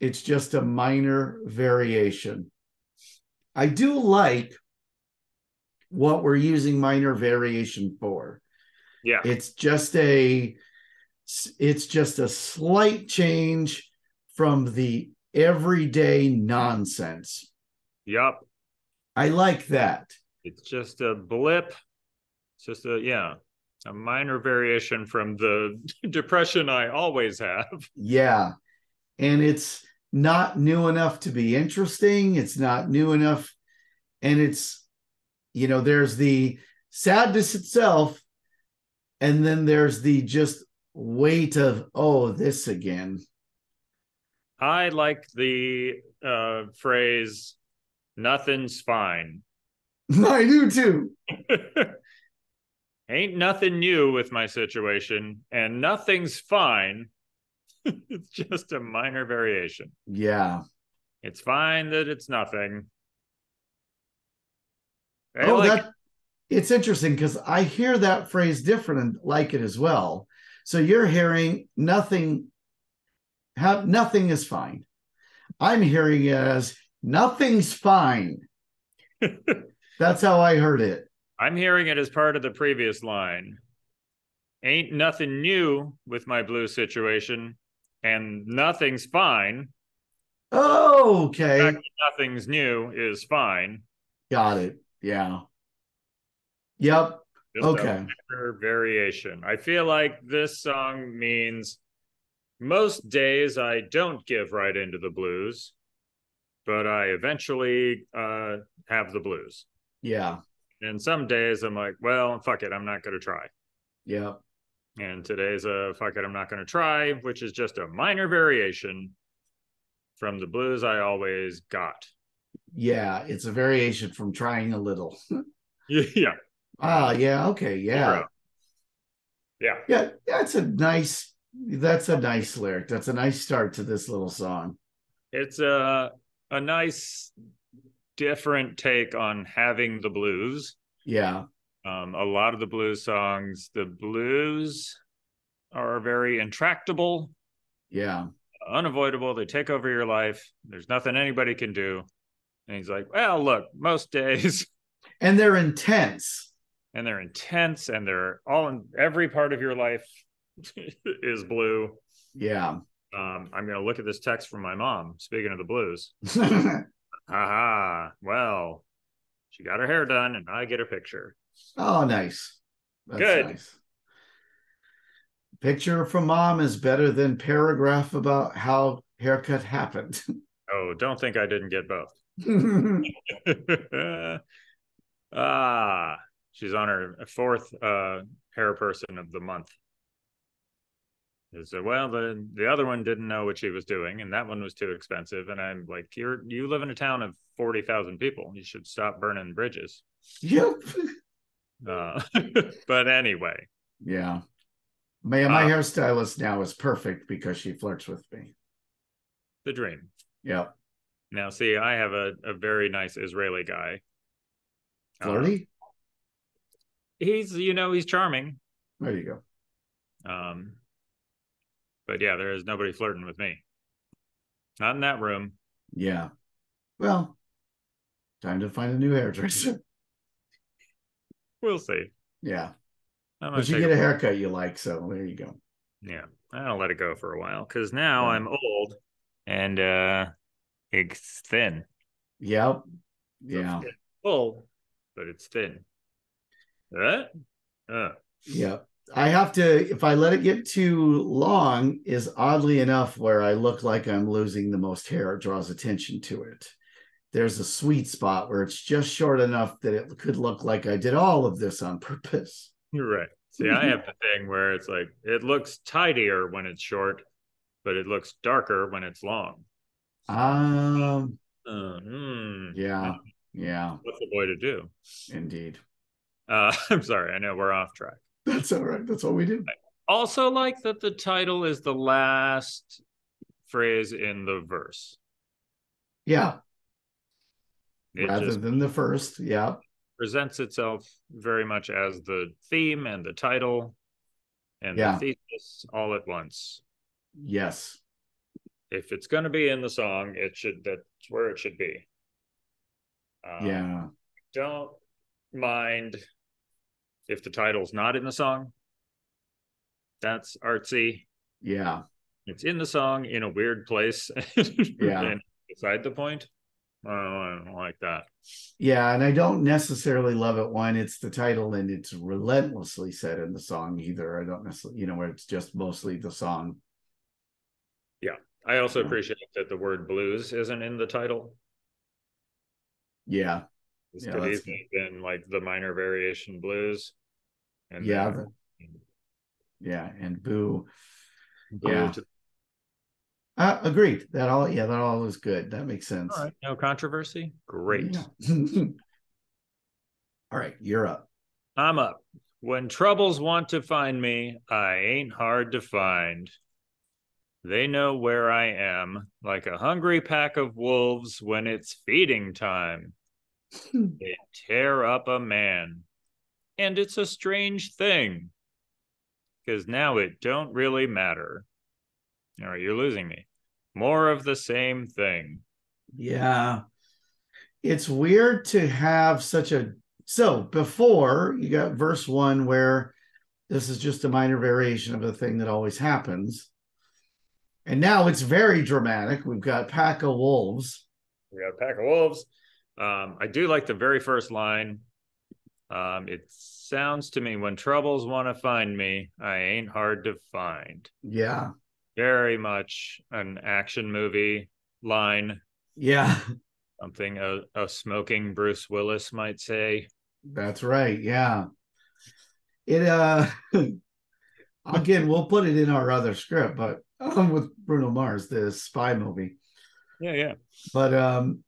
It's just a minor variation. I do like what we're using minor variation for. Yeah. It's just a it's just a slight change from the everyday nonsense. Yep. I like that. It's just a blip. It's just a yeah, a minor variation from the [LAUGHS] depression I always have. Yeah. And it's not new enough to be interesting. It's not new enough. And it's, you know, there's the sadness itself. And then there's the just weight of, oh, this again. I like the uh, phrase "nothing's fine." [LAUGHS] I do too. [LAUGHS] Ain't nothing new with my situation, and nothing's fine. [LAUGHS] it's just a minor variation. Yeah. It's fine that it's nothing. I oh, like that it's interesting because I hear that phrase different and like it as well. So you're hearing nothing have nothing is fine. I'm hearing it as nothing's fine. [LAUGHS] That's how I heard it. I'm hearing it as part of the previous line. Ain't nothing new with my blue situation, and nothing's fine. Oh, okay. nothing's new is fine. Got it. Yeah. Yep. Just Okay. variation. I feel like this song means most days I don't give right into the blues, but I eventually uh, have the blues. Yeah. And some days I'm like, well, fuck it, I'm not going to try. Yeah. And today's a fuck it, I'm not going to try, which is just a minor variation from the blues I always got. Yeah. It's a variation from trying a little. [LAUGHS] [LAUGHS] yeah. Ah, yeah. Okay. Yeah. Yeah. Yeah. That's a nice, that's a nice lyric. That's a nice start to this little song. It's a a nice different take on having the blues. Yeah. Um, a lot of the blues songs, the blues are very intractable, Yeah. unavoidable. They take over your life. There's nothing anybody can do. And he's like, well, look, most [LAUGHS] days, And they're intense. and they're intense, and they're all in every part of your life [LAUGHS] is blue. Yeah. Um, I'm going to look at this text from my mom. Speaking of the blues, [LAUGHS] haha. Well, she got her hair done, and I get her picture. oh, nice. That's Good. nice. Picture from mom is better than paragraph about how haircut happened. [LAUGHS] Oh, don't think I didn't get both. ah, she's on her fourth uh, hair person of the month. So, well, the the other one didn't know what she was doing, and that one was too expensive. And I'm like, you're you live in a town of forty thousand people. You should stop burning bridges. yep. [LAUGHS] Uh, [LAUGHS] but anyway, Yeah. My, my Uh, hairstylist now is perfect because she flirts with me. the dream. Yep. Now, see, I have a, a very nice Israeli guy. Uh, Flirty? he's, you know, he's charming. there you go. Um, but yeah, there is nobody flirting with me. Not in that room. Yeah. Well, time to find a new hairdresser. [LAUGHS] We'll see. Yeah. But you get a a- haircut you like, so there you go. Yeah, I'll let it go for a while because now Yeah. I'm old and uh, it's thin. Yep. So Yeah. it's full, but it's thin. What? Uh, Yep. I have to, if I let it get too long, is oddly enough where I look like I'm losing the most hair. It draws attention to it. There's a sweet spot where it's just short enough that it could look like I did all of this on [LAUGHS] purpose. you're right. See, I have the thing where it's like it looks tidier when it's short, but it looks darker when it's long. Um, Uh, hmm. yeah, yeah, What's the boy to do? indeed. Uh, [LAUGHS] I'm sorry. I know we're off track. [LAUGHS] That's all right. That's all we do. Also, like that the title is the last phrase in the verse. Yeah, It rather than the first. Yeah, presents itself very much as the theme and the title and Yeah. the thesis all at once. yes, If it's going to be in the song, it should that's where it should be. Um, yeah, Don't mind if the title's not in the song. That's artsy. yeah, It's in the song in a weird place. [LAUGHS] Yeah. and beside the point. I don't, I don't like that. yeah. And I don't necessarily love it when it's the title and it's relentlessly said in the song either. I don't necessarily, you know, where it's just mostly the song. Yeah, I also appreciate that the word blues isn't in the title. Yeah, This Yeah, could that's easily have been like the minor variation blues. And yeah, then the- yeah. And boo. blue yeah. to- Uh, agreed. That all, yeah, that all is good. That makes sense. All right, no controversy. Great. Yeah. [LAUGHS] all right, you're up. I'm up. When troubles want to find me, I ain't hard to find. They know where I am, like a hungry pack of wolves when it's feeding time. Hmm. they tear up a man. And it's a strange thing. Because now it don't really matter. All right, you're losing me. More of the same thing. Yeah. It's weird to have such a so before you got verse one where this is just a minor variation of a thing that always happens. And now it's very dramatic. We've got pack of wolves. We got a pack of wolves. Um, I do like the very first line. Um, it sounds to me when troubles want to find me, I ain't hard to find. Yeah. Very much an action movie line. Yeah. Something a, a smoking Bruce Willis might say. That's right. Yeah. It uh [LAUGHS] again, we'll put it in our other script, but um, with Bruno Mars, the spy movie. Yeah, yeah. But um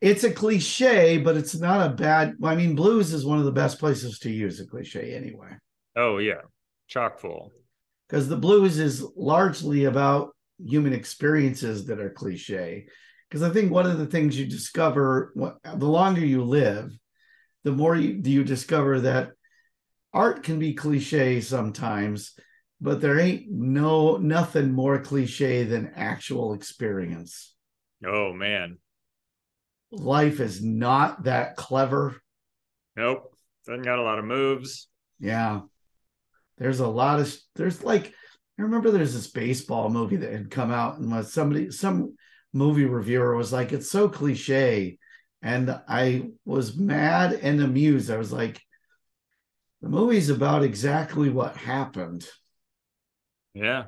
it's a cliche, but it's not a bad I mean, blues is one of the best places to use a cliche anyway. Oh yeah. Chock full. Because the blues is largely about human experiences that are cliche. Because I think one of the things you discover the longer you live, the more you, you discover that art can be cliche sometimes, but there ain't no nothing more cliche than actual experience. Oh man. Life is not that clever. Nope. Doesn't got a lot of moves. Yeah. There's a lot of there's like I remember there's this baseball movie that had come out and was somebody some movie reviewer was like, it's so cliche and I was mad and amused. I was like, the movie's about exactly what happened. Yeah.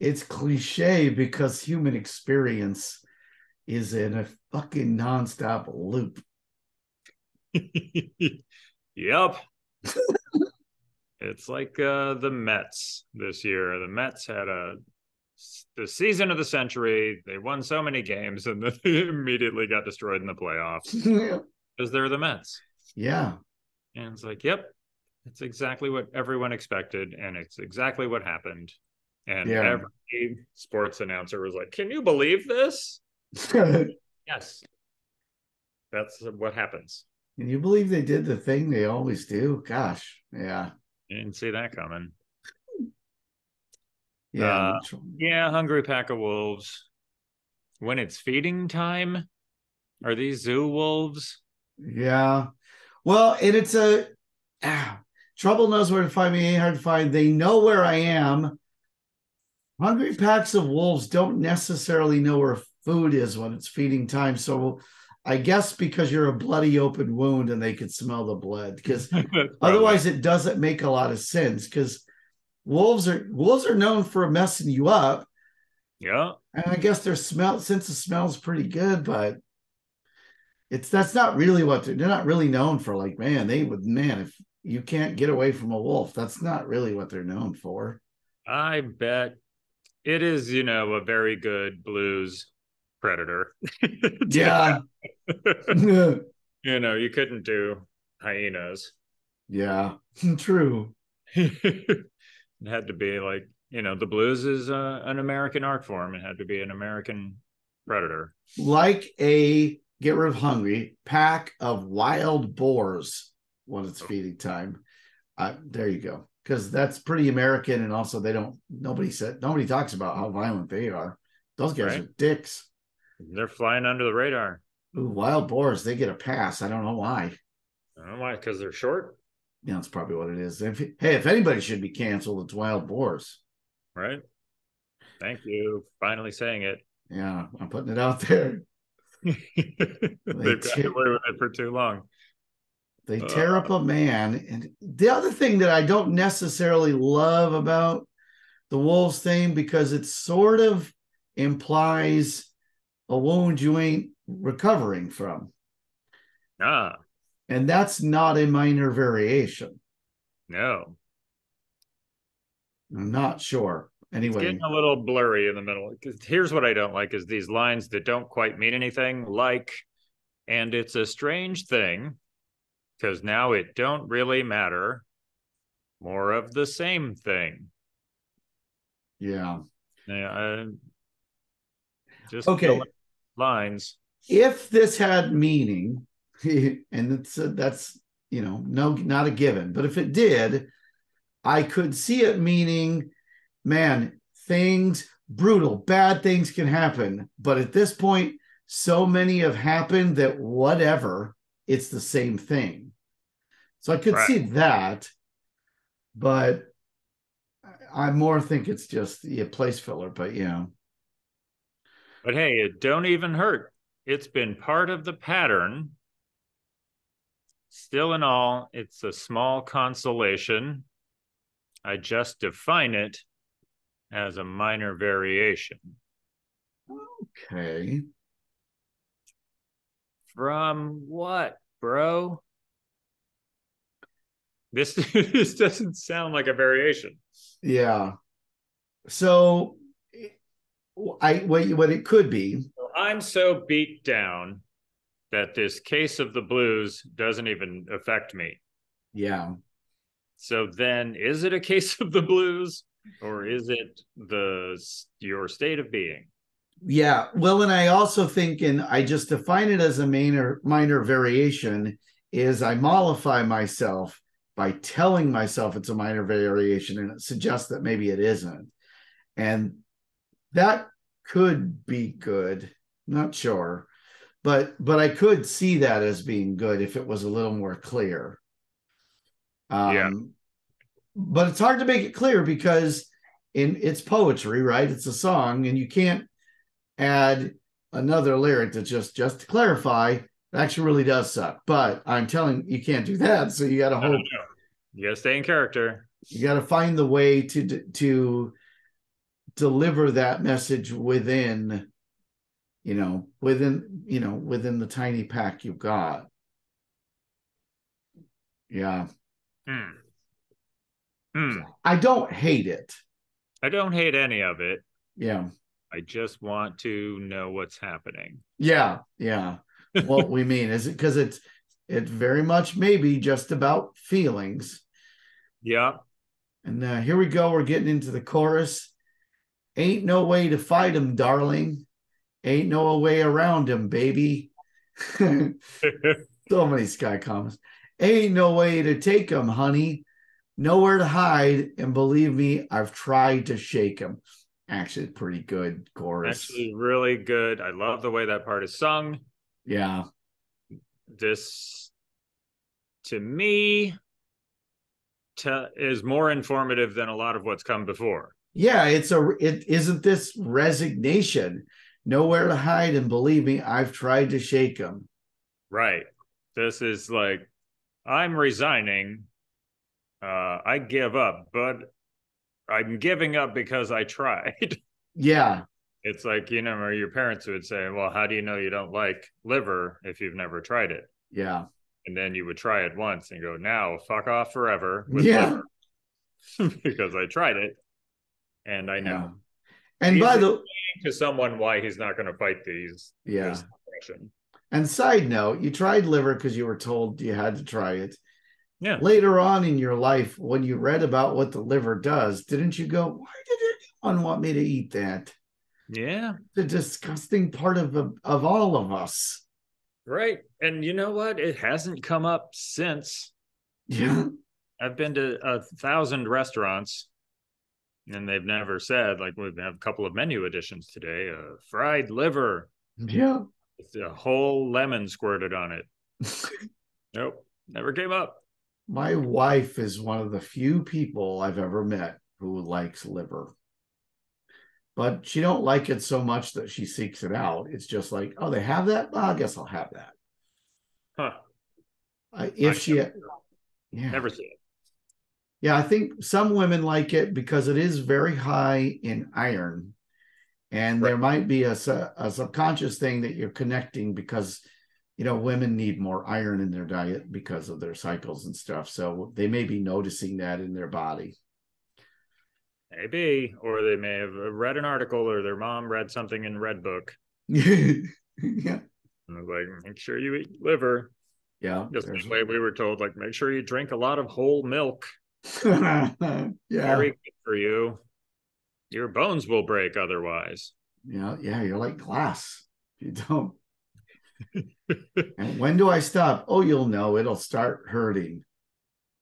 It's cliche because human experience is in a fucking nonstop loop. [LAUGHS] yep. it's like uh, the Mets this year. The Mets had a the season of the century. They won so many games and [LAUGHS] then they immediately got destroyed in the playoffs [LAUGHS] because they're the Mets. Yeah. And it's like, yep, it's exactly what everyone expected, and it's exactly what happened. And yeah. every sports announcer was like, "Can you believe this?" Yes, that's what happens. Can you believe they did the thing they always do? Gosh, yeah. Didn't see that coming. Yeah. Uh, yeah, hungry pack of wolves. When it's feeding time, are these zoo wolves? Yeah. Well, and it's a ah, trouble knows where to find me, ain't hard to find. They know where I am. Hungry packs of wolves don't necessarily know where food is when it's feeding time. So I guess because you're a bloody open wound and they could smell the blood. Because [LAUGHS] otherwise it doesn't make a lot of sense. Because wolves are wolves are known for messing you up. Yeah. And I guess their smell sense of smell is pretty good, but it's that's not really what they're, they're not really known for. Like, man, they would man, if you can't get away from a wolf, that's not really what they're known for. I bet it is, you know, a very good blues predator. [LAUGHS] yeah. [LAUGHS] you know, you couldn't do hyenas. Yeah, [LAUGHS] true. It had to be like you know the blues is uh, an American art form. It had to be an American predator, like a get rid of hungry pack of wild boars when it's feeding time. Uh, there you go, because that's pretty American, and also they don't. Nobody said nobody talks about how violent they are. Those guys right? are dicks. They're flying under the radar. Ooh, wild boars, they get a pass. I don't know why. I don't know why, because they're short. Yeah, that's probably what it is. If, hey, if anybody should be canceled, it's Wild Boars. Right. Thank you. Finally saying it. Yeah, I'm putting it out there. [LAUGHS] They've got away with it for too long. They tear uh, up a man. And the other thing that I don't necessarily love about the Wolves thing, because it sort of implies a wound you ain't recovering from. Ah. And that's not a minor variation. No. I'm not sure. anyway, getting a little blurry in the middle. Here's what I don't like: is these lines that don't quite mean anything. Like, and it's a strange thing because now it don't really matter. More of the same thing. yeah. Yeah, I, just Okay. Lines. if this had meaning, [LAUGHS] and it's a, that's you know no not a given, but if it did, I could see it meaning, man, things brutal, bad things can happen, but at this point, so many have happened that whatever, it's the same thing. So I could Right. see that, but I I more think it's just a place filler. But yeah, But hey, it don't even hurt. It's been part of the pattern. Still in all, it's a small consolation. I just define it as a minor variation. okay. From what, bro? This [LAUGHS] this doesn't sound like a variation. Yeah. So I what what it could be. I'm so beat down that this case of the blues doesn't even affect me. Yeah. So then, is it a case of the blues, or is it the your state of being? Yeah. Well, and I also think, and I just define it as a minor minor variation, is I mollify myself by telling myself it's a minor variation, and it suggests that maybe it isn't. And that could be good. Not sure. But but I could see that as being good if it was a little more clear. Um, Yeah. But it's hard to make it clear because in it's poetry, right? It's a song, and you can't add another lyric to just just to clarify. It actually really does suck. But I'm telling you can't do that. So you got to I don't hope know. You gotta stay in character. you got to find the way to to deliver that message within you know within you know within the tiny pack you've got yeah Hmm. Hmm. i don't hate it I don't hate any of it. yeah I just want to know what's happening. yeah yeah what we [LAUGHS] mean is it because it's it very much maybe just about feelings Yeah. and uh, here we go we're getting into the chorus ain't no way to fight him darling. Ain't no way around him baby. [LAUGHS] So many sky comments. Ain't no way to take him honey. Nowhere to hide. And believe me i've tried to shake him. Actually pretty good chorus. Actually, really good. I love the way that part is sung. yeah. This, to me, to, is more informative than a lot of what's come before. Yeah it's a it isn't this resignation nowhere to hide and believe me i've tried to shake him Right. This is like, I'm resigning. Uh, I give up, but I'm giving up because I tried. [LAUGHS] yeah it's like, you know, or your parents would say, Well, how do you know you don't like liver if you've never tried it? yeah And then you would try it once and go, Now fuck off forever with Yeah. liver [LAUGHS] because I tried it and I yeah know and He's by the to someone why he's not going to fight these. yeah and side note you tried liver because you were told you had to try it Yeah. later on in your life when you read about what the liver does didn't you go why did anyone want me to eat that Yeah. the disgusting part of of all of us Right. And you know what? It hasn't come up since. yeah I've been to a thousand restaurants and they've never said, like, we have a couple of menu additions today uh, fried liver, yeah with a whole lemon squirted on it. [LAUGHS] Nope. Never came up. my wife is one of the few people i've ever met who likes liver but she don't like it so much that she seeks it out it's just like oh they have that well, i guess i'll have that Huh. I, if I she never- yeah Never seen it. Yeah, I think some women like it because it is very high in iron. And there might be a, a subconscious thing that you're connecting because, you know, women need more iron in their diet because of their cycles and stuff. So they may be noticing that in their body. Maybe, or they may have uh, read an article, or their mom read something in Redbook. [LAUGHS] yeah. And like, make sure you eat liver. Yeah. Just the way we were told, like, make sure you drink a lot of whole milk. [LAUGHS] yeah. Very good for you. Your bones will break otherwise. Yeah. Yeah. You're like glass. You don't. [LAUGHS] And when do I stop? Oh, you'll know. It'll start hurting.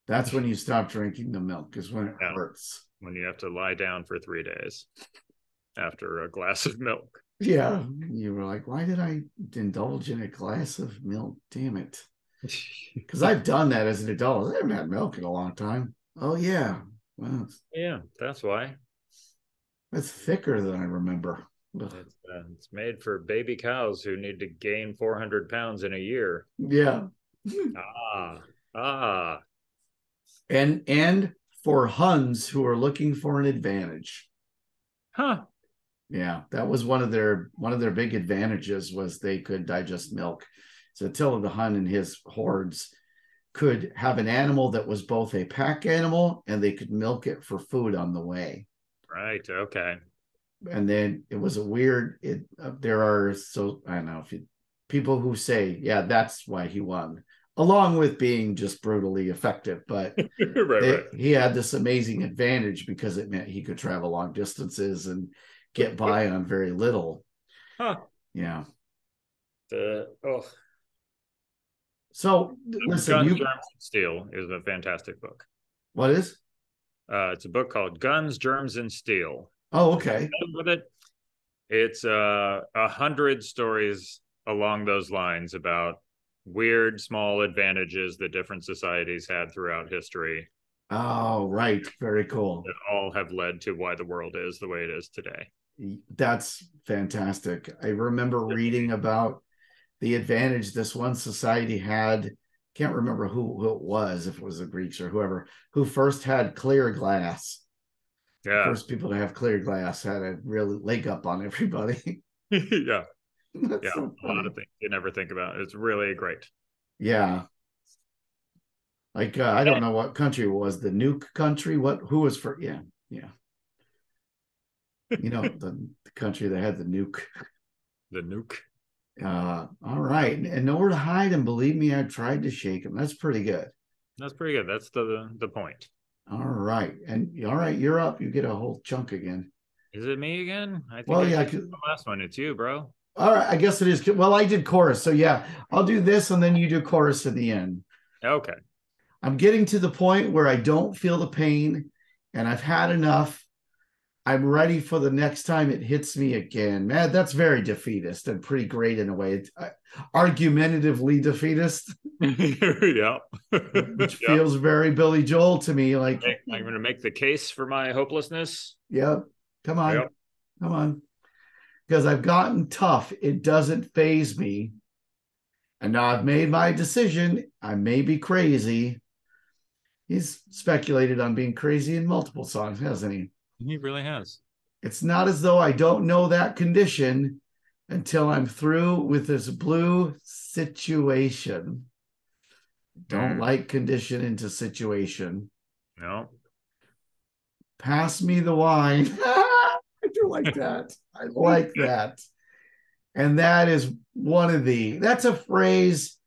That's when you stop drinking the milk, is when it Yeah. hurts. when you have to lie down for three days after a glass of milk. Yeah. You were like, why did I indulge in a glass of milk? Damn it. [LAUGHS] Because I've done that as an adult. I haven't had milk in a long time. Oh, yeah. It's, yeah, that's why. it's thicker than I remember. It's, uh, it's made for baby cows who need to gain 400 pounds in a year. Yeah. [LAUGHS] Ah, ah. And and for Huns who are looking for an advantage. Huh. Yeah, that was one of their one of their big advantages was they could digest milk. So Attila the Hun and his hordes could have an animal that was both a pack animal and they could milk it for food on the way. Right. Okay. And then it was a weird. It uh, there are so I don't know if you, people who say yeah that's why he won, along with being just brutally effective, but [LAUGHS] right. they- right. he had this amazing advantage because it meant he could travel long distances and get by on very little. Huh. Yeah. The oh, So listen, Guns, you Germs, and Steel is a fantastic book. what is? Uh, it's a book called Guns, Germs, and Steel. Oh, okay. with it. It's uh, a hundred stories along those lines about weird small advantages that different societies had throughout history Oh, right. Very cool. that all have led to why the world is the way it is today. That's fantastic. I remember reading about the advantage this one society had. Can't remember who, who it was, if it was the Greeks or whoever, who first had clear glass. Yeah, First people to have clear glass had a real leg up on everybody. [LAUGHS] [LAUGHS] yeah, That's yeah. so a lot of things you never think about. It's really great. Yeah. Like uh, I don't know what country it was, the nuke country. What who was for yeah, yeah. You know, [LAUGHS] the, the country that had the nuke. The nuke. Uh all right. And nowhere to hide and believe me, I tried to shake him. That's pretty good. That's pretty good. That's the the point. All right. And all right, you're up. You get a whole chunk again. Is it me again? I think Well, I yeah, the last one. It's you, bro. All right, I guess it is. Well, I did chorus. So yeah, I'll do this and then you do chorus at the end. Okay. I'm getting to the point where I don't feel the pain and I've had enough. I'm ready for the next time it hits me again. Man, that's very defeatist and pretty great in a way. It's, uh, argumentatively defeatist, [LAUGHS] [LAUGHS] yeah. which [LAUGHS] Yep. feels very Billy Joel to me. Like, I'm going to make the case for my hopelessness. yeah, come on, Yep. come on. Because I've gotten tough. It doesn't faze me. And now I've made my decision. I may be crazy. He's speculated on being crazy in multiple songs, hasn't he? He really has. It's not as though I don't know that condition until I'm through with this blue situation. Don't Mm. like condition into situation. No. Pass me the wine. [LAUGHS] I do like [LAUGHS] that. I like that. And that is one of the, that's a phrase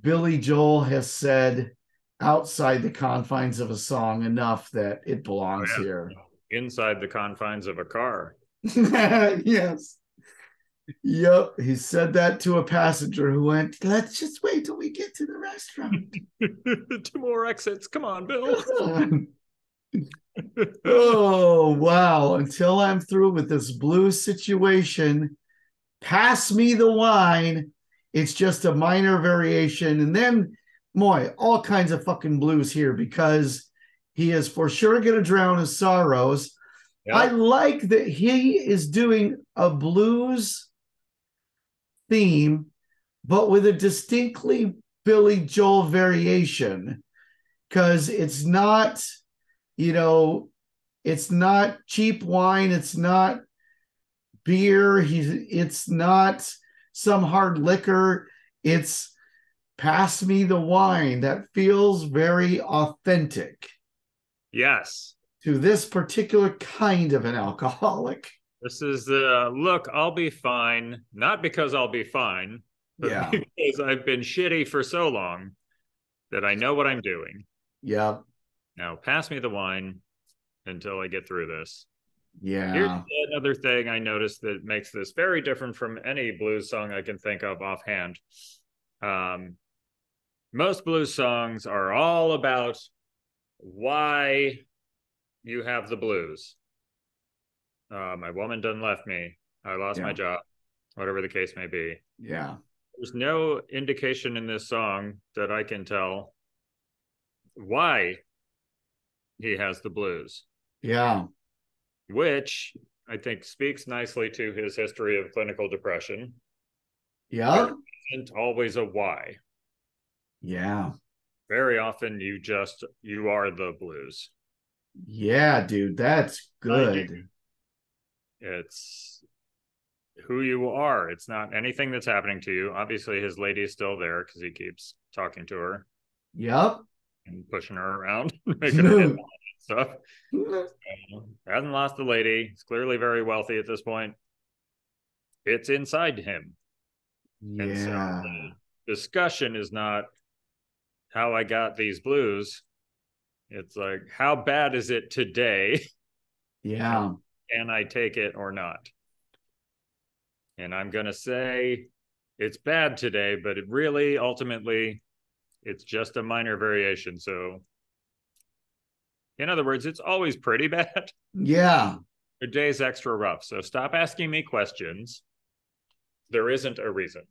Billy Joel has said outside the confines of a song enough that it belongs Oh, yeah. here. Inside the confines of a car. [LAUGHS] yes. Yep. He said that to a passenger who went, Let's just wait till we get to the restaurant. [LAUGHS] Two more exits. Come on, Bill. [LAUGHS] oh, wow. Until I'm through with this blue situation, pass me the wine. It's just a minor variation. And then, boy, all kinds of fucking blues here because he is for sure going to drown his sorrows. I like that he is doing a blues theme, but with a distinctly Billy Joel variation. Because it's not, you know, it's not cheap wine, it's not beer, he's it's not some hard liquor, it's pass me the wine that feels very authentic. Yes. to this particular kind of an alcoholic. This is the look, I'll be fine, not because I'll be fine, but Yeah. [LAUGHS] because I've been shitty for so long that I know what I'm doing. Yeah. Now pass me the wine until I get through this. Yeah. Here's another thing I noticed that makes this very different from any blues song I can think of offhand. Um, most blues songs are all about why you have the blues. Uh, my woman done left me. I lost my job, whatever the case may be. Yeah. There's no indication in this song that I can tell why he has the blues Yeah. which I think speaks nicely to his history of clinical depression. Yeah. Isn't always a why. Yeah. Very often, you just you are the blues. Yeah, dude. That's good. It's who you are. It's not anything that's happening to you. Obviously, his lady is still there because he keeps talking to her Yep. and pushing her around, [LAUGHS] [LAUGHS] making her hit stuff. [LAUGHS] Hasn't lost the lady. He's clearly very wealthy at this point. It's inside him. And so Yeah. the discussion is not how I got these blues. It's like, how bad is it today? Yeah. [LAUGHS] Can I take it or not? And I'm going to say it's bad today, but it really ultimately it's just a minor variation. So, in other words, it's always pretty [LAUGHS] bad. Yeah. The day's extra rough. So, stop asking me questions. There isn't a reason.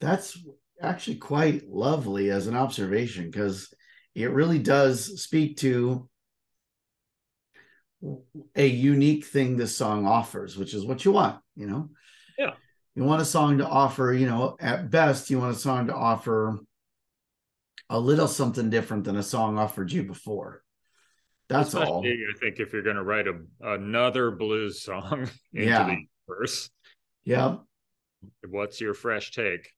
That's actually quite lovely as an observation because it really does speak to a unique thing this song offers, which is what you want, you know? Yeah. You want a song to offer, you know, at best, you want a song to offer a little something different than a song offered you before. That's Especially, all. I think if you're going to write a, another blues [LAUGHS] song into Yeah. the verse, Yeah. what's your fresh take?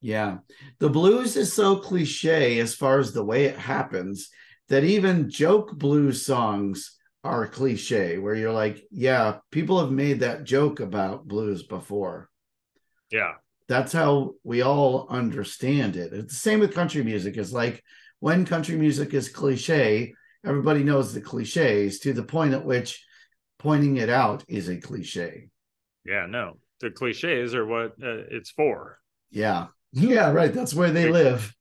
Yeah. The blues is so cliche as far as the way it happens that even joke blues songs are cliche, where you're like, yeah, people have made that joke about blues before. Yeah, That's how we all understand it. It's the same with country music. It's like when country music is cliche, everybody knows the cliches to the point at which pointing it out is a cliche. yeah, no. The cliches are what uh, it's for. Yeah. Yeah, right. That's where they live.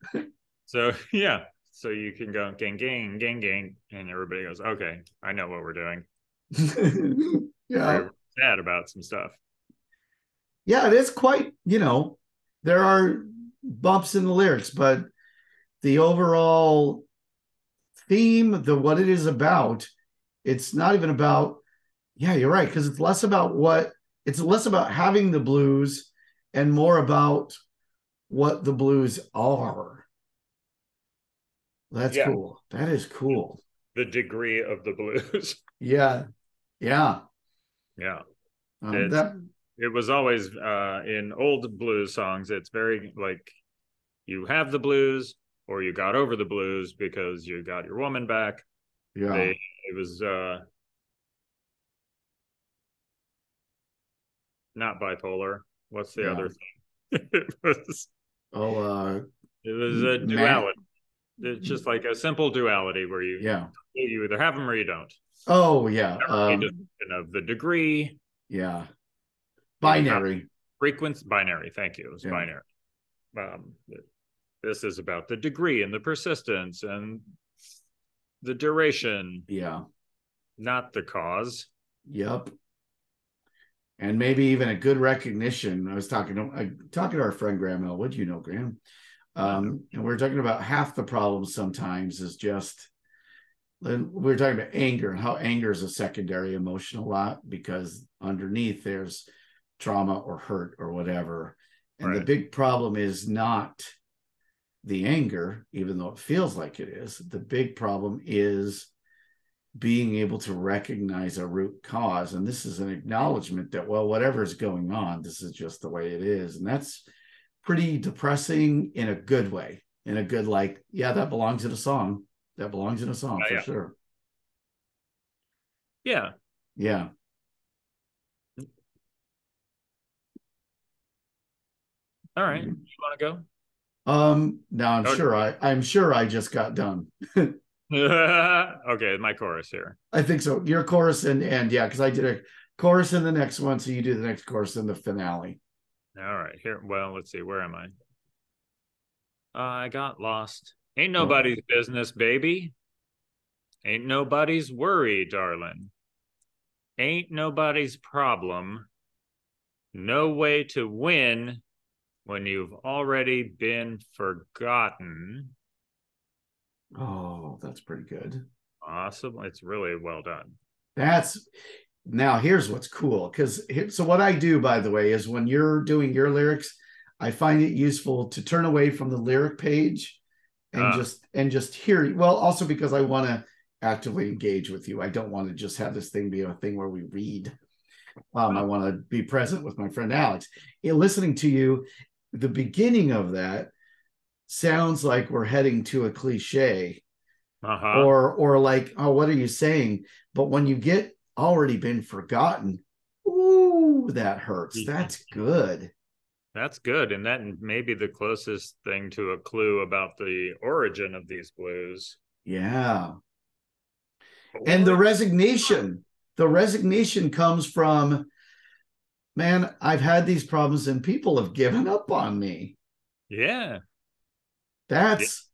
So [LAUGHS] yeah, so you can go gang, gang, gang, gang, and everybody goes, okay, I know what we're doing. [LAUGHS] yeah. We're sad about some stuff. yeah, it is quite, you know, there are bumps in the lyrics, but the overall theme, the what it is about, it's not even about, yeah, you're right, because it's less about what it's less about having the blues and more about what the blues are. That's Yeah. cool. That is cool. The degree of the blues. [LAUGHS] Yeah. Yeah. yeah. Um, It's- that it was always uh in old blues songs it's very like you have the blues or you got over the blues because you got your woman back yeah. they, it was uh not bipolar what's the Yeah. other thing [LAUGHS] it was oh uh it was a duality it's just like a simple duality where you yeah. you either have them or you don't Oh yeah. Um, of the degree yeah. Binary. frequency binary thank you it was Yeah. binary um this is about the degree and the persistence and the duration Yeah. not the cause Yep. And maybe even a good recognition. I was talking to I, talking to our friend Graham L. What do you know, Graham? Um, and we are talking about half the problem sometimes is just we we're talking about anger and how anger is a secondary emotional lot because underneath there's trauma or hurt or whatever. And the big problem is not the anger, even though it feels like it is. The big problem is being able to recognize a root cause. And this is an acknowledgement that, well, whatever is going on, this is just the way it is. And that's pretty depressing in a good way, in a good, like, yeah, that belongs in a song. That belongs in a song Oh, for yeah. sure. Yeah. Yeah. All right. You want to go? Um, now I'm sure I I'm sure I just got done. [LAUGHS] [LAUGHS] okay, my chorus here. I think so. Your chorus and and yeah, because I did a chorus in the next one, so you do the next chorus in the finale. All right, here. Well, let's see. Where am I? Uh, I got lost. Ain't nobody's business, baby. Ain't nobody's worry, darling. Ain't nobody's problem. No way to win when you've already been forgotten. Oh, that's pretty good. Awesome. It's really well done. That's now here's what's cool because so what I do by the way is when you're doing your lyrics, I find it useful to turn away from the lyric page and Ah. just and just hear well also because I want to actively engage with you. I don't want to just have this thing be a thing where we read. Um, I want to be present with my friend Alex. In listening to you, the beginning of that sounds like we're heading to a cliche Uh-huh. or or like oh what are you saying but when you get already been forgotten ooh that hurts that's good That's good. And that may be the closest thing to a clue about the origin of these blues. yeah and the resignation the resignation comes from man i've had these problems and people have given up on me Yeah. That's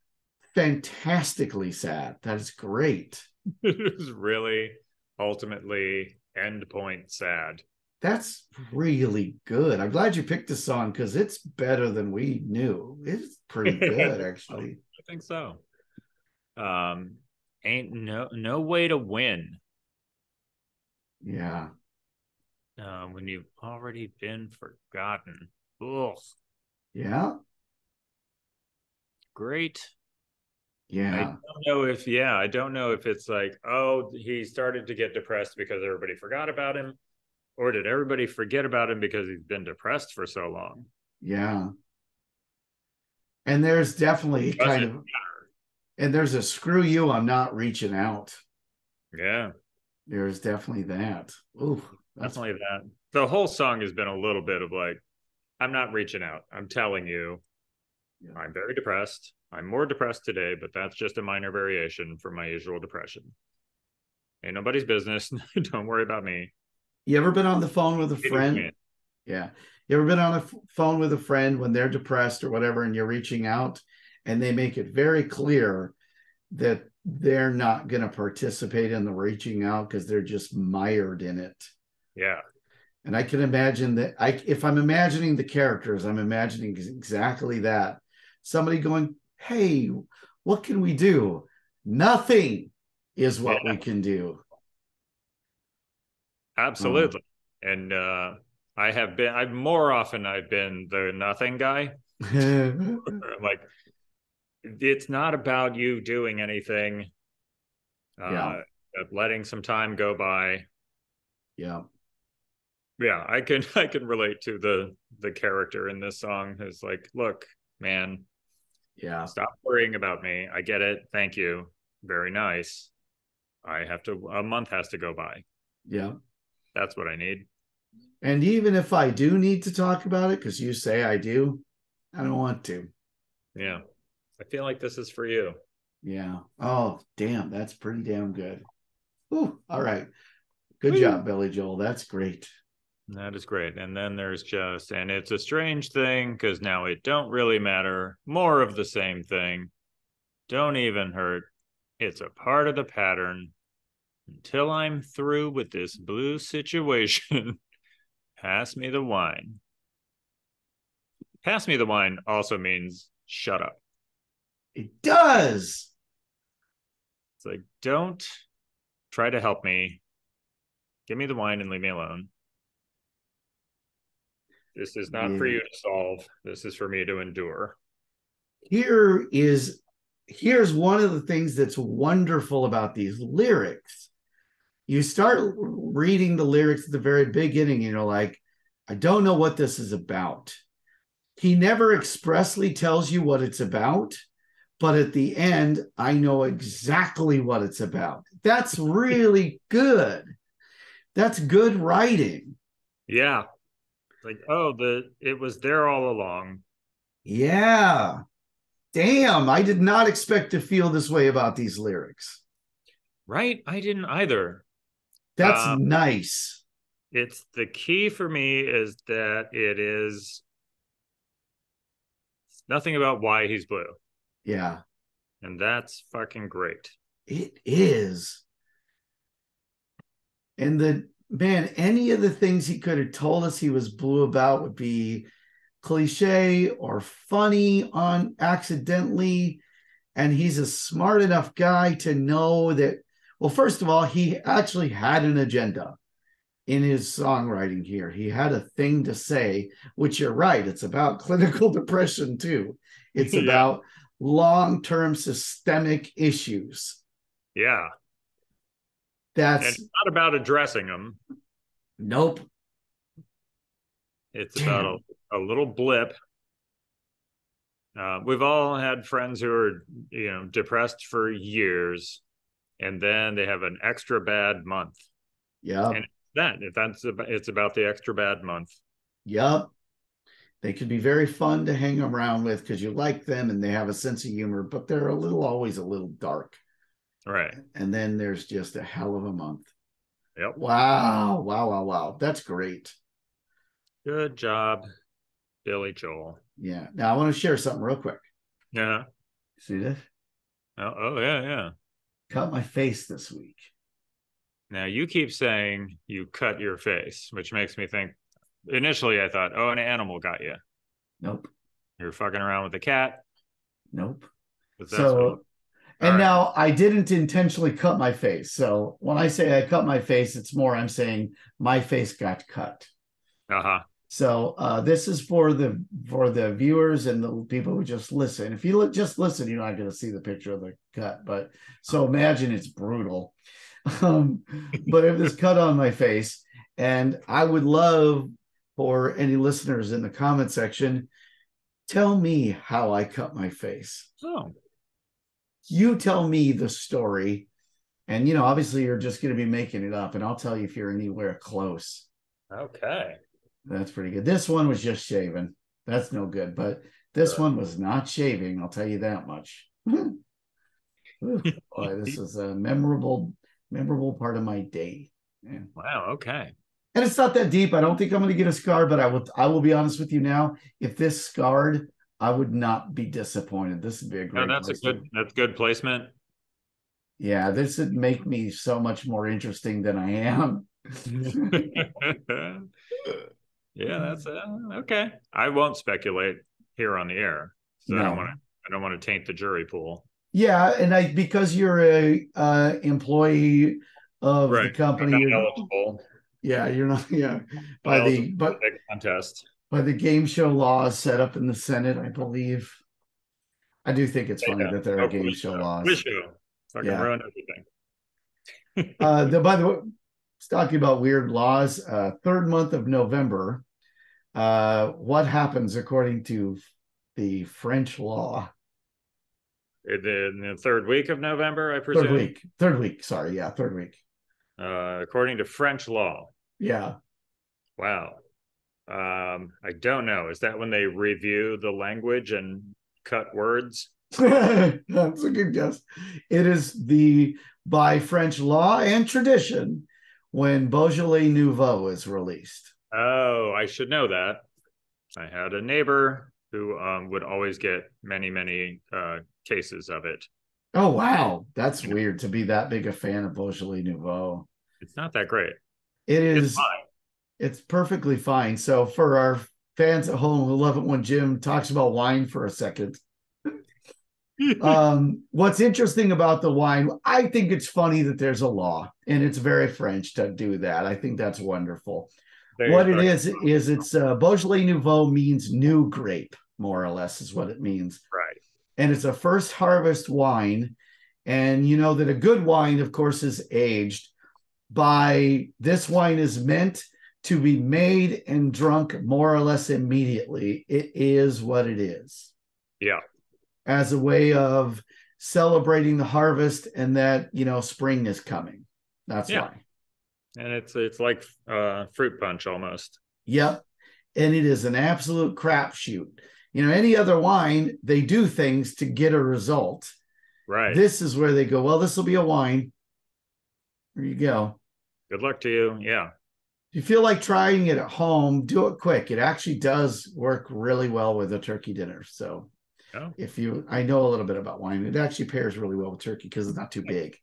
fantastically sad. That is great. [LAUGHS] It is really ultimately end point sad. that's really good. I'm glad you picked this song because it's better than we knew. It's pretty [LAUGHS] good actually. I think so. Um ain't no no way to win. Yeah. Uh, when you've already been forgotten. Ugh, yeah great. Yeah. I don't know if yeah, I don't know if it's like, oh, he started to get depressed because everybody forgot about him, or did everybody forget about him because he's been depressed for so long? yeah and there's definitely kind of matter. and there's a screw you i'm not reaching out Yeah, there's definitely that Ooh, that's definitely that. The whole song has been a little bit of like, I'm not reaching out. I'm telling you, Yeah. I'm very depressed. I'm more depressed today, but that's just a minor variation from my usual depression. Ain't nobody's business. [LAUGHS] Don't worry about me. you ever been on the phone with a friend. Yeah. You ever been on a f- phone with a friend when they're depressed or whatever, and you're reaching out and they make it very clear that they're not going to participate in the reaching out because they're just mired in it. Yeah. And I can imagine that I if I'm imagining the characters, I'm imagining exactly that. Somebody going, "Hey, what can we do?" Nothing is what Yeah. we can do. Absolutely. And uh I have been I've more often I've been the nothing guy. [LAUGHS] Like it's not about you doing anything. Uh Yeah. letting some time go by. yeah. Yeah, I can [LAUGHS] I can relate to the the character in this song who's like, look, man, Yeah. stop worrying about me. I get it. Thank you. Very nice. I have to a month has to go by. Yeah. That's what I need. And even if I do need to talk about it, because you say I do, I don't want to. Yeah. I feel like this is for you. Yeah. Oh, damn. That's pretty damn good. Ooh, all right. Good Woo. job, Billy Joel. That's great. That is great. And then there's just, and it's a strange thing because now it don't really matter. More of the same thing. Don't even hurt. It's a part of the pattern. Until I'm through with this blue situation, [LAUGHS] pass me the wine. Pass me the wine also means shut up. It does. It's like, don't try to help me. Give me the wine and leave me alone. This is not for you to solve. This is for me to endure. Here is here's one of the things that's wonderful about these lyrics. You start reading the lyrics at the very beginning, and you're like, I don't know what this is about. He never expressly tells you what it's about, but at the end, I know exactly what it's about. That's really good. That's good writing. Yeah. Like, oh, the it was there all along. Yeah. Damn, I did not expect to feel this way about these lyrics. Right? I didn't either. That's Um, nice. It's the key for me is that it is nothing about why he's blue. Yeah, And that's fucking great. it is. And the man, any of the things he could have told us he was blue about would be cliche or funny on accidentally. And he's a smart enough guy to know that, well, first of all, he actually had an agenda in his songwriting here. He had a thing to say, which you're right. It's about [LAUGHS] clinical depression too. It's Yeah. about long term systemic issues. Yeah. And That's it's not about addressing them. nope. It's about a, a little blip. Uh, we've all had friends who are, you know, depressed for years, and then they have an extra bad month. Yeah, And- That if that's about, it's about the extra bad month. Yep. They could be very fun to hang around with because you like them and they have a sense of humor, but they're a little always a little dark. Right. And then there's just a hell of a month. Yep. Wow. Wow. Wow. Wow. That's great. Good job, Billy Joel. Yeah. Now I want to share something real quick. Yeah. See this? Oh, oh yeah, yeah. Cut my face this week. Now you keep saying you cut your face, which makes me think. Initially, I thought, oh, an animal got you. Nope. You're fucking around with a cat. Nope. but that's So, what- and right. now I didn't intentionally cut my face. So when I say I cut my face, it's more I'm saying my face got cut. uh-huh. So uh, this is for the for the viewers and the people who just listen. If you li- just listen, you're not going to see the picture of the cut. But so imagine it's brutal. Um, but it was cut on my face, and I would love for any listeners in the comment section, tell me how I cut my face. Oh, You tell me the story, and you know, obviously, you're just going to be making it up, and I'll tell you if you're anywhere close. okay. That's pretty good. This one was just shaving. That's no good. But this one was not shaving. I'll tell you that much. [LAUGHS] Ooh, boy, this [LAUGHS] is a memorable, memorable part of my day. Yeah. Wow. Okay. And it's not that deep. I don't think I'm going to get a scar, but I will. I will be honest with you now. If this scarred, I would not be disappointed. This would be a great. No, that's a good. That's good placement. yeah, this would make me so much more interesting than I am. [LAUGHS] yeah, that's uh, okay. I won't speculate here on the air. So I don't No. want to. I don't want to taint the jury pool. Yeah, and I because you're a uh, employee of the company. You're- not eligible. Yeah, you're not. Yeah, by the but the contest. By the game show laws set up in the Senate, I believe. I do think it's funny Yeah. that there are Oh, game show show. laws. Quiz show. Fucking Yeah. ruin everything. [LAUGHS] Uh, the, by the way, [LAUGHS] it's talking about weird laws. Uh, third month of November. Uh, what happens according to the French law? In the, in the third week of November, I presume. Third week. Third week. Sorry. Yeah, third week. Uh, according to French law. Yeah. Wow. Um, I don't know. Is that when they review the language and cut words? [LAUGHS] That's a good guess. It is the by French law and tradition when Beaujolais Nouveau is released. Oh, I should know that. I had a neighbor who um, would always get many, many uh, cases of it. Oh wow, that's weird to be that big a fan of Beaujolais Nouveau. It's not that great. It It's fine. It's perfectly fine. So for our fans at home who love it when Jim talks about wine for a second, [LAUGHS] um, what's interesting about the wine, I think it's funny that there's a law and it's very French to do that. I think that's wonderful. There what it is is is it's uh, Beaujolais Nouveau means new grape, more or less, is what it means, Right. and it's a first harvest wine. And you know that a good wine, of course, is aged. By this wine is meant to be made and drunk more or less immediately. It is what it is Yeah. as a way of celebrating the harvest and that you know spring is coming. That's Yeah. why. and it's it's like uh, fruit punch almost. Yep. And it is an absolute crapshoot. You know, any other wine, they do things to get a result. Right. This is where they go, well, this will be a wine. There you go. Good luck to you. Yeah. You feel like trying it at home, do it quick. It actually does work really well with a turkey dinner. So Oh. if you I know a little bit about wine, it actually pairs really well with turkey because it's not too big.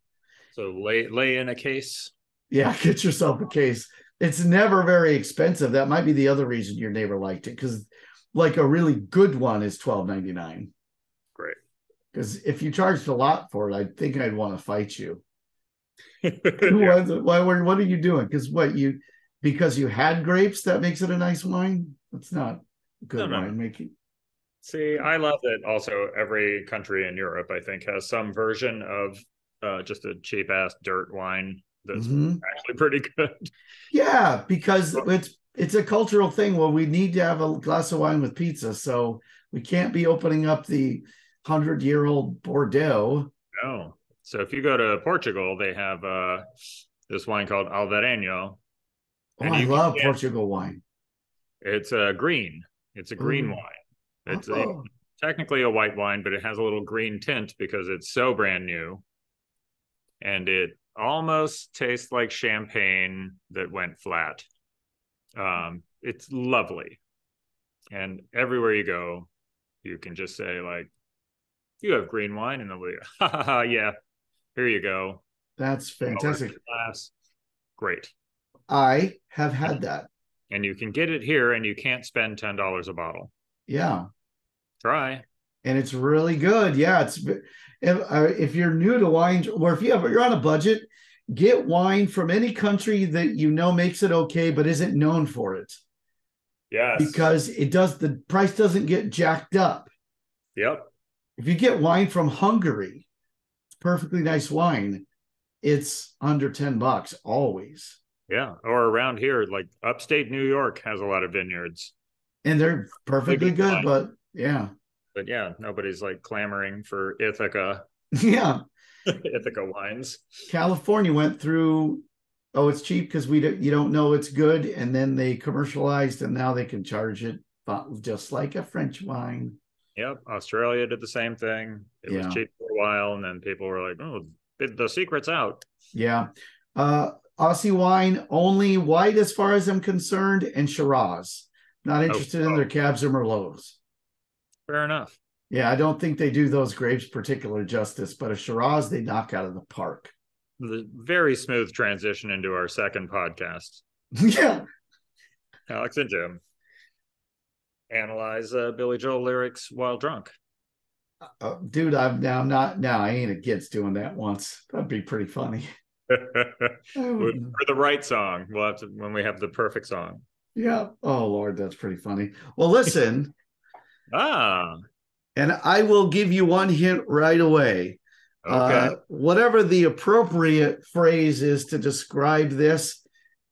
So lay lay in a case. Yeah, [LAUGHS] get yourself a case. It's never very expensive. That might be the other reason your neighbor liked it because, like, a really good one is twelve ninety nine. Great. Because if you charged a lot for it, I think I'd want to fight you. [LAUGHS] [LAUGHS] Yeah. Why, what are you doing? Because what you because you had grapes that makes it a nice wine. That's not good No, no. wine making. See, I love that also every country in Europe, I think, has some version of uh, just a cheap ass dirt wine that's Mhm. actually pretty good. Yeah, because it's it's a cultural thing. Well, we need to have a glass of wine with pizza, so we can't be opening up the hundred year old Bordeaux. Oh. So if you go to Portugal, they have uh, this wine called Alvarinho. Oh, And I you love get- Portugal wine. It's a green. It's a green Ooh. wine. It's a, Oh, technically a white wine, but it has a little green tint because it's so brand new. And it almost tastes like champagne that went flat. Um, it's lovely. And everywhere you go, you can just say, like, you have green wine, and they'll [LAUGHS] be, ha ha ha, yeah, here you go. that's fantastic. Glass. Great. I have had that. And you can get it here, and you can't spend $10 a bottle. Yeah. Try. and it's really good. Yeah, it's if uh, if you're new to wine, or if you have you're on a budget, get wine from any country that you know makes it okay, but isn't known for it, Yes. because it does the price doesn't get jacked up. Yep. If you get wine from Hungary, it's perfectly nice wine. It's under ten bucks always, Yeah, or around here, like upstate New York has a lot of vineyards. and they're perfectly good. But yeah, But yeah, nobody's like clamoring for Ithaca, [LAUGHS] yeah. [LAUGHS] Ithaca wines. California went through. Oh, it's cheap because we don't, you don't know it's good, and then they commercialized, and now they can charge it just like a French wine. Yep, Australia did the same thing. It Yeah. was cheap for a while, and then people were like, "Oh, the- the secret's out." Yeah, uh, Aussie wine only white as far as I'm concerned, and Shiraz. Not interested in oh. their cabs or merlots. Fair enough. Yeah, I don't think they do those grapes particular justice, but a Shiraz they knock out of the park. The very smooth transition into our second podcast. [LAUGHS] yeah, Alex and Jim analyze uh, Billy Joel lyrics while drunk. uh, dude, I'm now not now I ain't against doing that once. That'd be pretty funny. I for the right song, we'll have to when we have the perfect song. Yeah. Oh Lord, that's pretty funny. Well, listen, [LAUGHS] Ah, and I will give you one hint right away. okay. Uh, whatever the appropriate phrase is to describe this,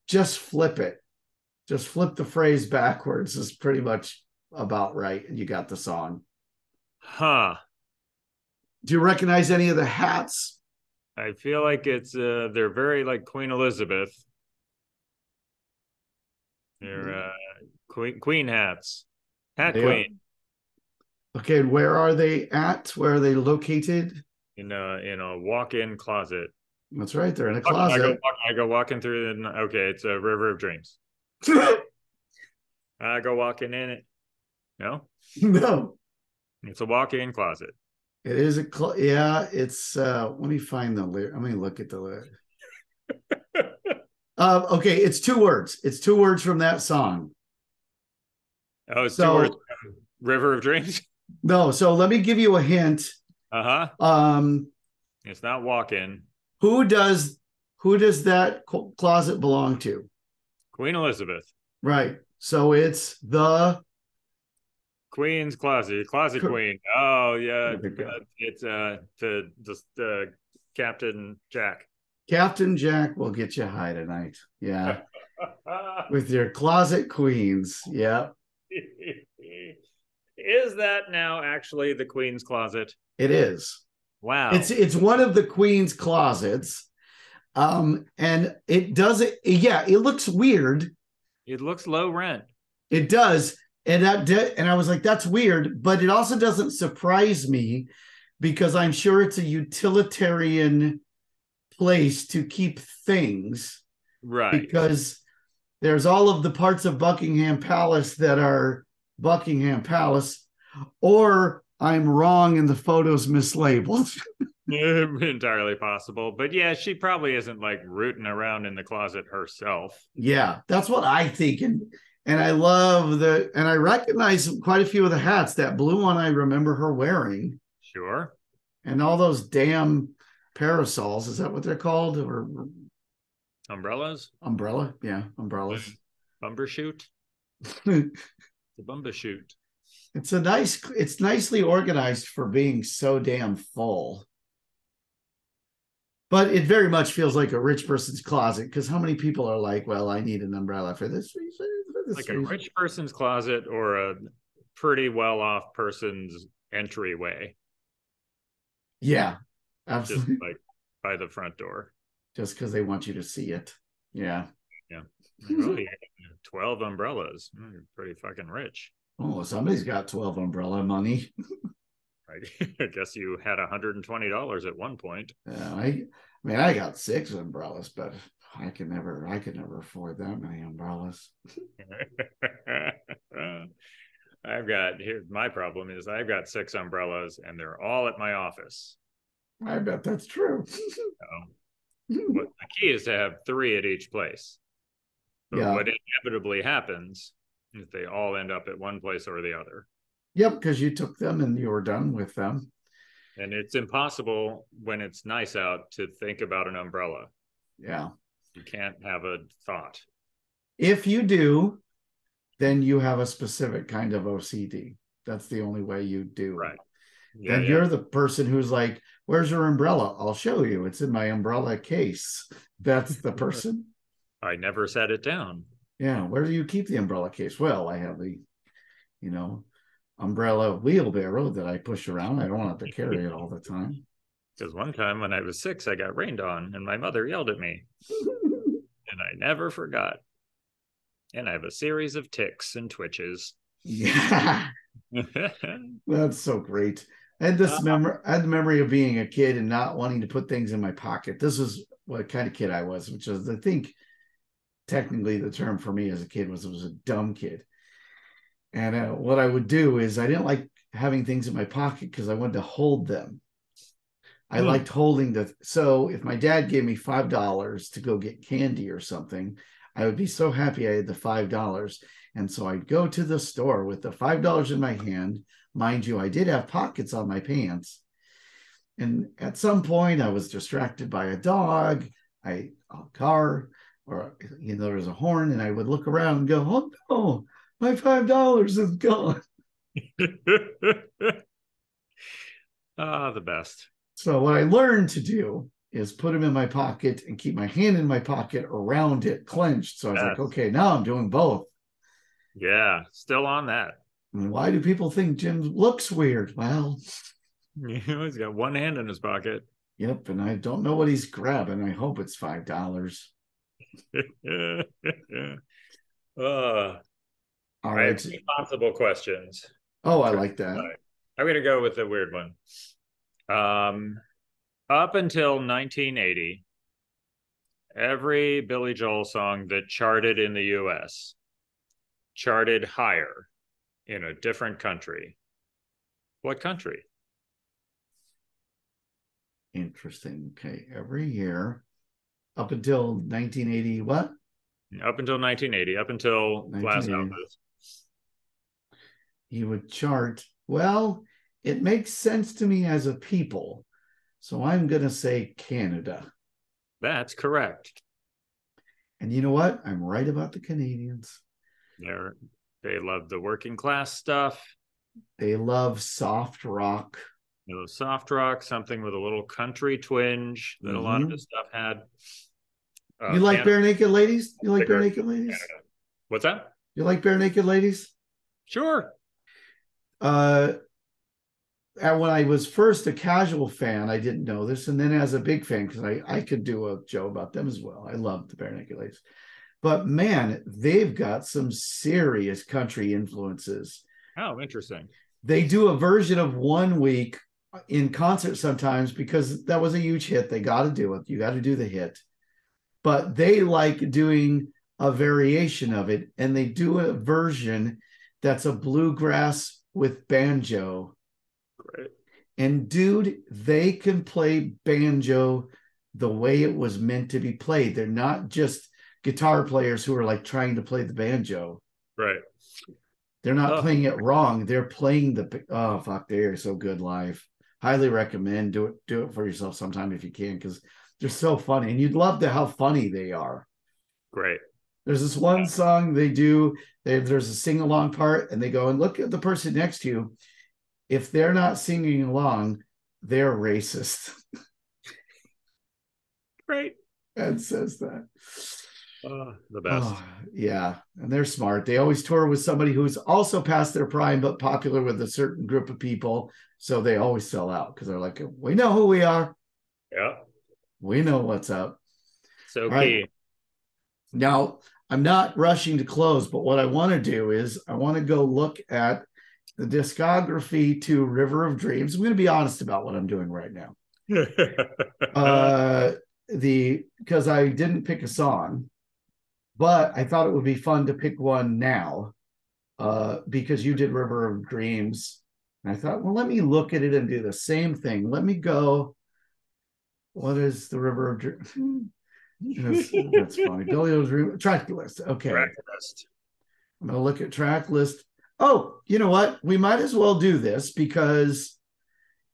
just flip it. Just flip the phrase backwards is pretty much about right, and you got the song. huh. Do you recognize any of the hats? I feel like it's uh they're very like Queen Elizabeth. They're uh queen queen hats. Hat queen Okay, where are they at? Where are they located? in a in a walk-in closet. That's right, they're in a I go, closet. walk, I go walking through the okay, it's a river of dreams. [LAUGHS] I go walking in it. No, no, it's a walk-in closet. It is a cl- yeah. It's uh. Let me find the lyric. Let me look at the lyric. [LAUGHS] Uh, okay, it's two words. It's two words from that song. Oh, it's So- two words. River of dreams. [LAUGHS] No, so let me give you a hint. Uh-huh. Um, It's not walk-in. who does who does that cl- closet belong to? Queen Elizabeth. Right. So it's the Queen's closet, closet queen. Oh yeah, There we go. uh, it's uh to just uh, Captain Jack. Captain Jack will get you high tonight. Yeah, [LAUGHS] with your closet queens. Yeah, [LAUGHS] Is that now actually the Queen's closet? it is. Wow. It's it's one of the queen's closets. Um, and it does it, yeah, it looks weird. It looks low rent. It does. And that de- and I was like, that's weird, but it also doesn't surprise me because I'm sure it's a utilitarian place to keep things. Right. Because there's all of the parts of Buckingham Palace that are Buckingham Palace, or I'm wrong and the photo's mislabeled. [LAUGHS] [LAUGHS] Entirely possible. But yeah, she probably isn't like rooting around in the closet herself. yeah, that's what I think. And and I love the and I recognize quite a few of the hats. That blue one I remember her wearing, Sure. and all those damn parasols. Is that what they're called? Or Umbrellas? umbrella? Yeah, umbrellas. Bumbershoot? it's [LAUGHS] The bumbershoot. It's a nice it's nicely organized for being so damn full. But it very much feels like a rich person's closet because how many people are like, well, I need an umbrella for this reason, Like a rich person's closet or a pretty well off person's entryway, Yeah, just absolutely. like by the front door. Just because they want you to see it. Yeah. Hmm. Oh, yeah. 12 umbrellas. You're pretty fucking rich. Oh, somebody's got 12 umbrella money. I, [LAUGHS] I guess you had $120 at one point. Yeah, I, I mean, I got six umbrellas, but I can never, I could never afford that many umbrellas. [LAUGHS] I've got here. My problem is I've got six umbrellas and they're all at my office. I bet that's true. [LAUGHS] So, but the key is to have three at each place. But Yeah. what inevitably happens is they all end up at one place or the other. yep, because you took them and you were done with them. And it's impossible when it's nice out to think about an umbrella. Yeah. You can't have a thought. If you do, then you have a specific kind of OCD. That's the only way you do. Right. Yeah, and yeah. you're the person who's like, Where's your umbrella? I'll show you. It's in my umbrella case. That's the [LAUGHS] person. I never set it down. Yeah. Where do you keep the umbrella case? Well, I have the, you know, umbrella wheelbarrow that I push around. I don't have to carry it all the time. Because one time when I was six, I got rained on and my mother yelled at me. [LAUGHS] And I never forgot. And I have a series of ticks and twitches. yeah. [LAUGHS] [LAUGHS] That's so great. I had this Uh, memory. I had the memory of being a kid and not wanting to put things in my pocket. This is what kind of kid I was, which is, I think, technically the term for me as a kid was I was a dumb kid. And uh, what I would do is I didn't like having things in my pocket because I wanted to hold them. I Hmm. liked holding the. So if my dad gave me five dollars to go get candy or something, I would be so happy I had the five dollars. And so I'd go to the store with the five dollars in my hand. Mind you, I did have pockets on my pants. And at some point, I was distracted by a dog, I a car, or you know, there was a horn, and I would look around and go, "Oh no, my five dollars is gone." [LAUGHS] Ah, the best. So what I learned to do is put them in my pocket and keep my hand in my pocket around it clenched. So I was like, okay, now I'm doing both. Yeah, still on that. And why do people think Jim looks weird? Well, [LAUGHS] He's got one hand in his pocket. yep, and I don't know what he's grabbing. I hope it's five dollars. [LAUGHS] uh, All two possible questions. Oh, I like that. I'm going to go with the weird one. Um, up until 1980, every Billy Joel song that charted in the US charted higher in a different country. What country? Interesting. Okay. Every year up until 1980, what? Up until 1980, up until Glass 1980. He would chart. Well, it makes sense to me as a people. So I'm going to say Canada. That's correct. And you know what? I'm right about the Canadians. They're, they love the working class stuff, They love soft rock. you know, soft rock, something with a little country twinge that a lot of Mhm. his stuff had. Uh, you like Canada- bare naked ladies? You like Barenaked Ladies? Canada. What's that? You like Barenaked Ladies? Sure. Uh, and when I was first a casual fan, I didn't know this, and then as a big fan, because I I could do a show about them as well. I love the Barenaked Ladies, but man, they've got some serious country influences. Oh, interesting. They do a version of One Week uh, in concert sometimes because that was a huge hit. They got to do it. You got to do the hit, but they like doing a variation of it, and they do a version that's a bluegrass with banjo. And dude, they can play banjo the way it was meant to be played. They're not just guitar players who are like trying to play the banjo. Right. They're not Oh. playing it wrong. They're playing the oh fuck, they are so good live. Highly recommend do it do it for yourself sometime if you can because they're so funny and you'd love to how funny they are. Great. There's this one song they do. They, there's a sing along part, and they go and look at the person next to you. If they're not singing along, they're racist. right. Ed says that. Uh, the best. Oh, yeah, and they're smart. They always tour with somebody who's also past their prime but popular with a certain group of people. So they always sell out because they're like, we know who we are. Yeah. We know what's up. So Right. Now, I'm not rushing to close, but what I want to do is I want to go look at the discography to River of Dreams. I'm going to be honest about what I'm doing right now. [LAUGHS] Uh, the because I didn't pick a song, but I thought it would be fun to pick one now, uh, because you did River of Dreams. And I thought, well, let me look at it and do the same thing. Let me go. What is the River of Dreams? that's, that's funny. [LAUGHS] Billy O's Dream track list. Okay. Track list. I'm going to look at track list. Oh, you know what? We might as well do this because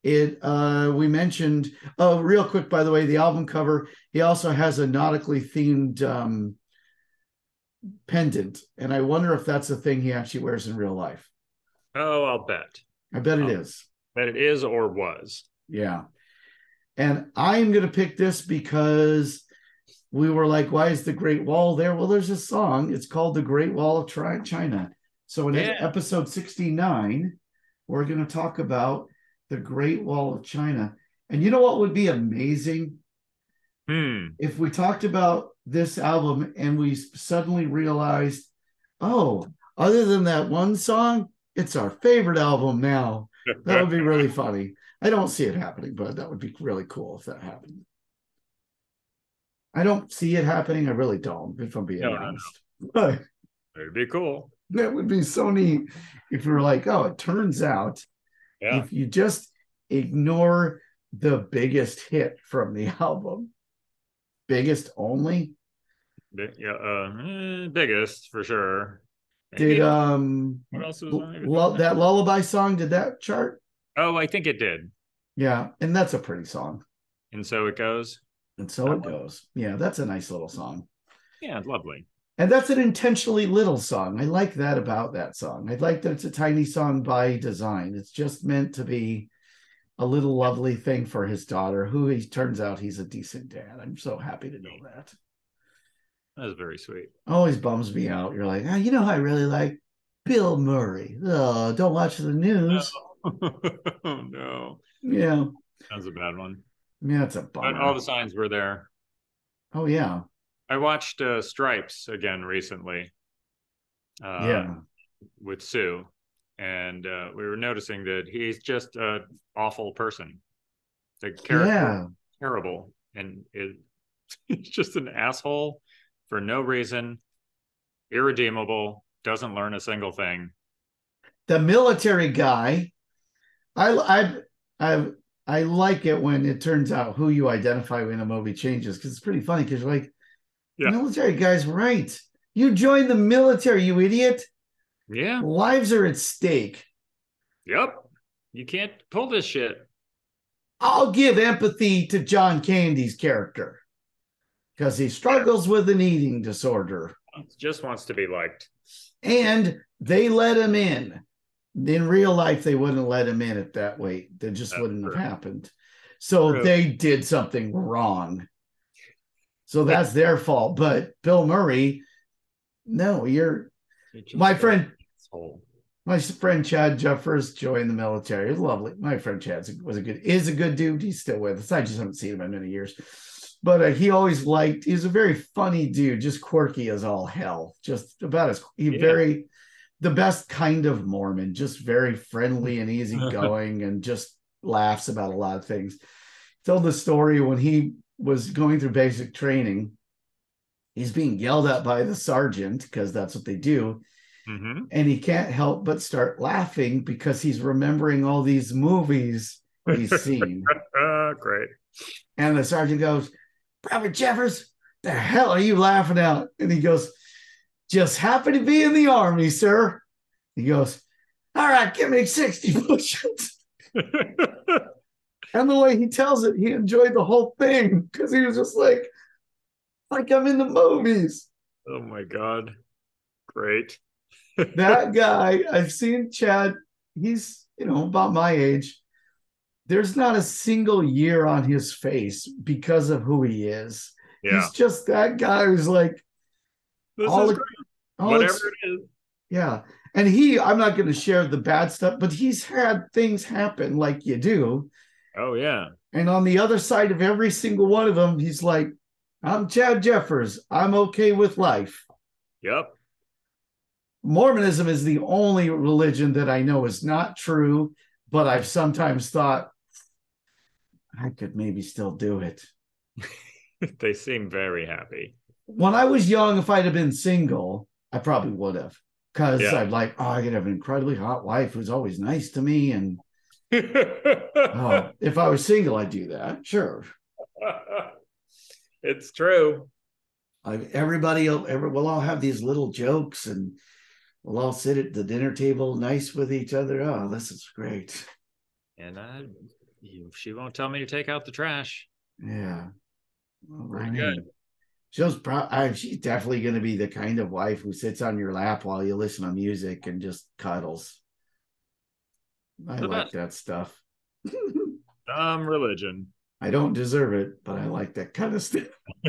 it uh we mentioned oh real quick by the way the album cover he also has a nautically themed um pendant and I wonder if that's a thing he actually wears in real life. Oh, I'll bet. I bet it is. Bet it is or was. Yeah. And I am going to pick this because we were like, why is the Great Wall there? Well, there's a song. It's called The Great Wall of China. So in Yeah. episode 69, we're going to talk about the Great Wall of China. And you know what would be amazing? Hmm. If we talked about this album and we suddenly realized, oh, other than that one song, it's our favorite album now. That would be [LAUGHS] really funny. I don't see it happening, but that would be really cool if that happened. I don't see it happening. I really don't, if I'm being No, no, no. honest. [LAUGHS] But It'd be cool. That would be so neat if we were like, oh, it turns out Yeah. if you just ignore the biggest hit from the [LAUGHS] album, biggest only, yeah. Uh, eh, biggest for sure. did um what else was it? that lullaby song did that chart? Oh, I think it did. Yeah, and that's a pretty song. And so it goes. And so it goes. Yeah, that's a nice little song. Yeah, lovely. And that's an intentionally little song. I like that about that song. I like that it's a tiny song by design. It's just meant to be a little lovely thing for his daughter, who he turns out he's a decent dad. I'm so happy to know that. That's very sweet. Always bums me out. You're like, ah, you know, I really like Bill Murray. Oh, don't watch the news. [LAUGHS] oh no, Yeah, that was a bad one. yeah, it's a But bummer. all the signs were there. oh yeah, I watched uh, Stripes again recently. Uh, yeah. with Sue, and uh, we were noticing that he's just an awful person. The character Yeah. terrible, and it, [LAUGHS] he's just an asshole for no reason, irredeemable, doesn't learn a single thing. the military guy i i i i like it when it turns out who you identify in a movie changes because it's pretty funny because you're like Yeah. military guy's right you joined the military you idiot Yeah, lives are at stake yep. You can't pull this shit. i'll give empathy to john candy's character because he struggles with an eating disorder Just wants to be liked. and they let him in. In real life, they wouldn't let him in at that weight. That just That's wouldn't have happened. So True. they did something wrong. So that's their fault. But Bill Murray, no, you're my friend. My friend Chad Jeffers joined the military. It's lovely. My friend Chad was a good is a good dude. He's still with us. I just haven't seen him in many years. But uh, he always liked. He's a very funny dude, just quirky as all hell. Just about as he yeah. very the best kind of Mormon. Just very friendly and [LAUGHS] easygoing, and just laughs about a lot of things. Told the story when he was going through basic training. He's being yelled at by the sergeant because that's what they do Mm-hmm. And he can't help but start laughing because he's remembering all these movies he's [LAUGHS] seen. uh, great. And the sergeant goes, Private Jeffers, the hell are you laughing at? And he goes, Just happen to be in the army, sir. He goes, All right, give me 60 [LAUGHS] push-ups. [LAUGHS] and the way he tells it, he enjoyed the whole thing because he was just like, like I'm in the movies. Oh my God. Great [LAUGHS] that guy, I've seen Chad, he's, you know, about my age. There's not a single year on his face because of who he is. Yeah. He's just that guy who's like, this all, is all whatever it is. Yeah. And he, I'm not going to share the bad stuff, but he's had things happen like you do. Oh, yeah. And on the other side of every single one of them, he's like, I'm Chad Jeffers. I'm okay with life. Yep. Mormonism is the only religion that I know is not true, but I've sometimes thought I could maybe still do it. [LAUGHS] they seem very happy. When I was young, if I'd have been single, I probably would have. Because yeah. I'd like, oh, I could have an incredibly hot wife who's always nice to me. And [LAUGHS] oh, if I was single, I'd do that. Sure. [LAUGHS] it's true. I, everybody, every, we'll all have these little jokes and we'll all sit at the dinner table nice with each other. Oh, this is great. And I, she won't tell me to take out the trash. Yeah. Well, Very I mean, good. She's, pro- she's definitely going to be the kind of wife who sits on your lap while you listen to music and just cuddles. I like best. that stuff. [LAUGHS] um, religion. I don't deserve it, but I like that kind of stuff. [LAUGHS] [LAUGHS]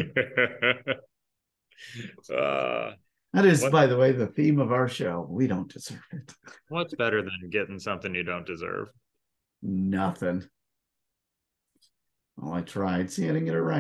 uh, that is, what, by the way, the theme of our show. We don't deserve it. What's better than getting something you don't deserve? Nothing. Well, I tried. See, I didn't get it right.